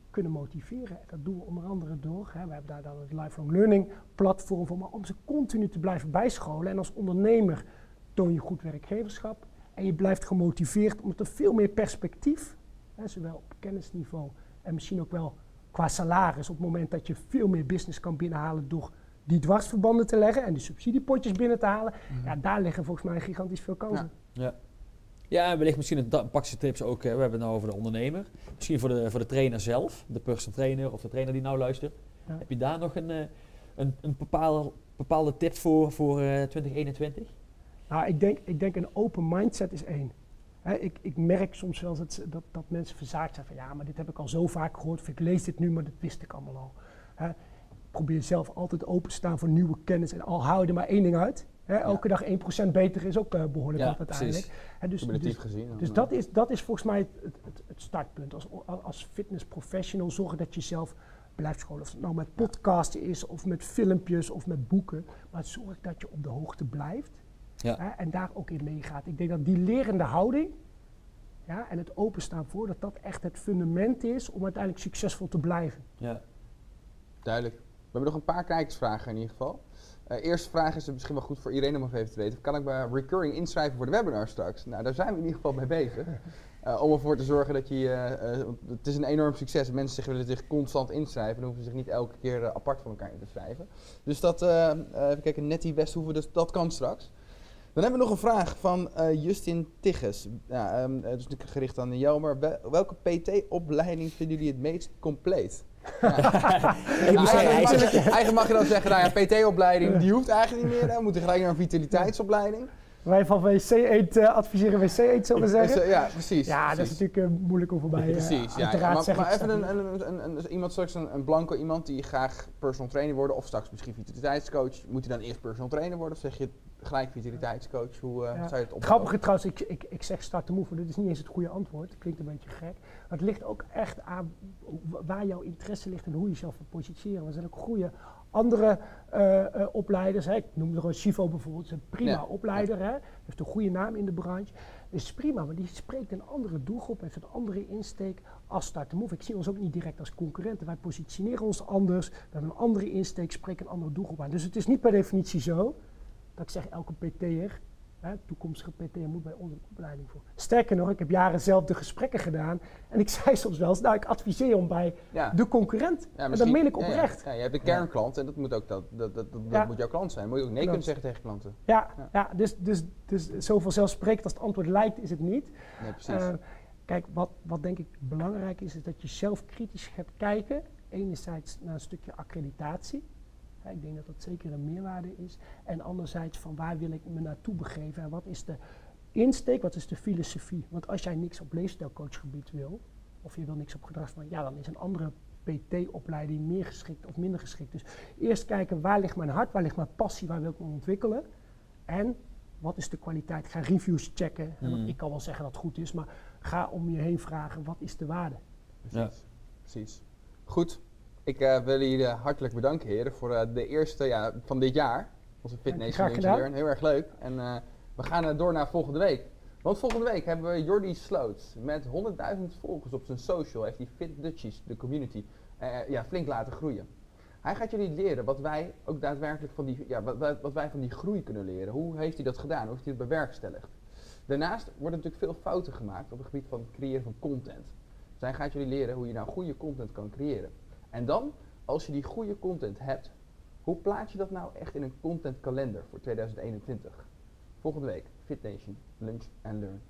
kunnen motiveren. En dat doen we onder andere door, hè, we hebben daar dan het lifelong learning platform voor, maar om ze continu te blijven bijscholen. En als ondernemer toon je goed werkgeverschap en je blijft gemotiveerd omdat er veel meer perspectief, hè, zowel op kennisniveau en misschien ook wel qua salaris, op het moment dat je veel meer business kan binnenhalen door die dwarsverbanden te leggen en die subsidiepotjes binnen te halen, ja, daar liggen volgens mij gigantisch veel kansen. Ja. Ja, en wellicht misschien een da- pakje tips ook. Hè. We hebben het nou over de ondernemer. Misschien voor de, voor de trainer zelf, de personal trainer of de trainer die nou luistert. Ja. Heb je daar nog een, eh, een, een bepaalde, bepaalde tip voor, voor eh 2021? Nou, ik denk, ik denk een open mindset is één. Ik, ik merk soms wel dat, dat, dat mensen verzaakt zijn van ja, maar dit heb ik al zo vaak gehoord, of ik lees dit nu, maar dat wist ik allemaal al. Probeer zelf altijd open te staan voor nieuwe kennis en al hou je er maar één ding uit. Elke dag 1% beter is ook eh, behoorlijk Ja, wat uiteindelijk. Dus, dus, gezien. dus dat is, dat is volgens mij het, het, het startpunt. Als, als fitness professional zorgen dat je zelf blijft scholen. Of het nou met podcasten is, of met filmpjes, of met boeken. Maar zorg dat je op de hoogte blijft. Ja. Hè, en daar ook in meegaat. Ik denk dat die lerende houding ja, en het openstaan voor, dat dat echt het fundament is om uiteindelijk succesvol te blijven. Ja. Duidelijk. We hebben nog een paar kijkersvragen in ieder geval. Eh eerste vraag is misschien wel goed voor iedereen om even even te weten. Kan ik bij Recurring inschrijven voor de webinar straks? Nou, daar zijn we in ieder geval mee bezig. Eh, om ervoor te zorgen dat je... eh, het is een enorm succes. Mensen zich willen zich constant inschrijven. Dan hoeven ze zich niet elke keer apart van elkaar in te schrijven. Dus dat... even kijken, Nettie Westhoeven, dus dat kan straks. Dan hebben we nog een vraag van eh, Justin Tigges. Ja, ehm, het is natuurlijk gericht aan jou, maar wel- welke PT-opleiding vinden jullie het meest compleet? Ja. Ik moet zeggen, eigenlijk, mag je, eigenlijk mag je dan zeggen, nou ja, PT-opleiding, die hoeft eigenlijk niet meer. hè. We moeten gelijk naar een vitaliteitsopleiding. Wij van WC Eet eh, adviseren WC Eet, zullen we zeggen. ja, precies. Ja, dat is natuurlijk eh, moeilijk om voorbij. eh, Precies, ja. uiteraard Maar, maar even een, een, een, een- iemand straks, een, een blanco iemand die graag personal trainer worden, of straks misschien vitaliteitscoach. Moet hij dan eerst personal trainer worden, of zeg je gelijk vitaliteitscoach? Hoe Ja. zou je het opbouwen? grappige trouwens, ik, ik, ik zeg start to move, dit is niet eens het goede antwoord. Het klinkt een beetje gek. Maar het ligt ook echt aan wa- waar jouw interesse ligt en hoe je jezelf wil positiëren. Er zijn ook goede andere eh, eh, opleiders. Hè. Ik noem er een Chivo bijvoorbeeld, een prima Ja, opleider. Hè. Heeft een goede naam in de branche. is prima, maar die spreekt een andere doelgroep, heeft een andere insteek als Start to Move. Ik zie ons ook niet direct als concurrenten. Wij positioneren ons anders. We hebben een andere insteek, spreken een andere doelgroep aan. Dus het is niet per definitie zo dat ik zeg elke PT'er Hè, toekomstige PT'er moet bij onze opleiding voor. Sterker nog, ik heb jaren zelf de gesprekken gedaan. En ik zei soms wel eens, nou ik adviseer om bij Ja. de concurrent. Ja, en dat meen ik ja, ja. oprecht. Ja, je hebt een kernklant en dat moet ook dat, dat, dat, dat, Ja. dat moet jouw klant zijn. Moet je ook nee kunnen zeggen tegen klanten. Ja, Ja. ja. dus, dus, dus zo vanzelfsprekend als het antwoord lijkt, is het niet. Nee, precies. Eh, kijk, wat, wat denk ik belangrijk is, is dat je zelf kritisch gaat kijken. Enerzijds naar een stukje accreditatie. Ik denk dat dat zeker een meerwaarde is. En anderzijds van waar wil ik me naartoe begeven en wat is de insteek, wat is de filosofie. Want als jij niks op leefstijlcoachgebied wil, of je wil niks op gedragsman, ja, dan is een andere PT-opleiding meer geschikt of minder geschikt. Dus eerst kijken waar ligt mijn hart, waar ligt mijn passie, waar wil ik me ontwikkelen. En wat is de kwaliteit? Ga reviews checken. En Mm. want ik kan wel zeggen dat het goed is, maar ga om je heen vragen wat is de waarde. Precies. Ja. Precies. Goed. Ik eh, wil jullie eh, hartelijk bedanken, heren, voor eh, de eerste ja, van dit jaar. Onze Fit Ja. Learn. Heel erg leuk. En we gaan door naar volgende week. Want volgende week hebben we Jordi Sloots. Met 100.000 volgers op zijn social heeft hij Fit Dutchies, de community, ja, flink laten groeien. Hij gaat jullie leren wat wij ook daadwerkelijk van die, ja, wat, wat wij van die groei kunnen leren. Hoe heeft hij dat gedaan? Hoe heeft hij het bewerkstelligd? Daarnaast worden natuurlijk veel fouten gemaakt op het gebied van het creëren van content. Dus hij gaat jullie leren hoe je nou goede content kan creëren. En dan, als je die goede content hebt, hoe plaats je dat nou echt in een contentkalender voor 2021? Volgende week, Fit Nation, Lunch and Learn.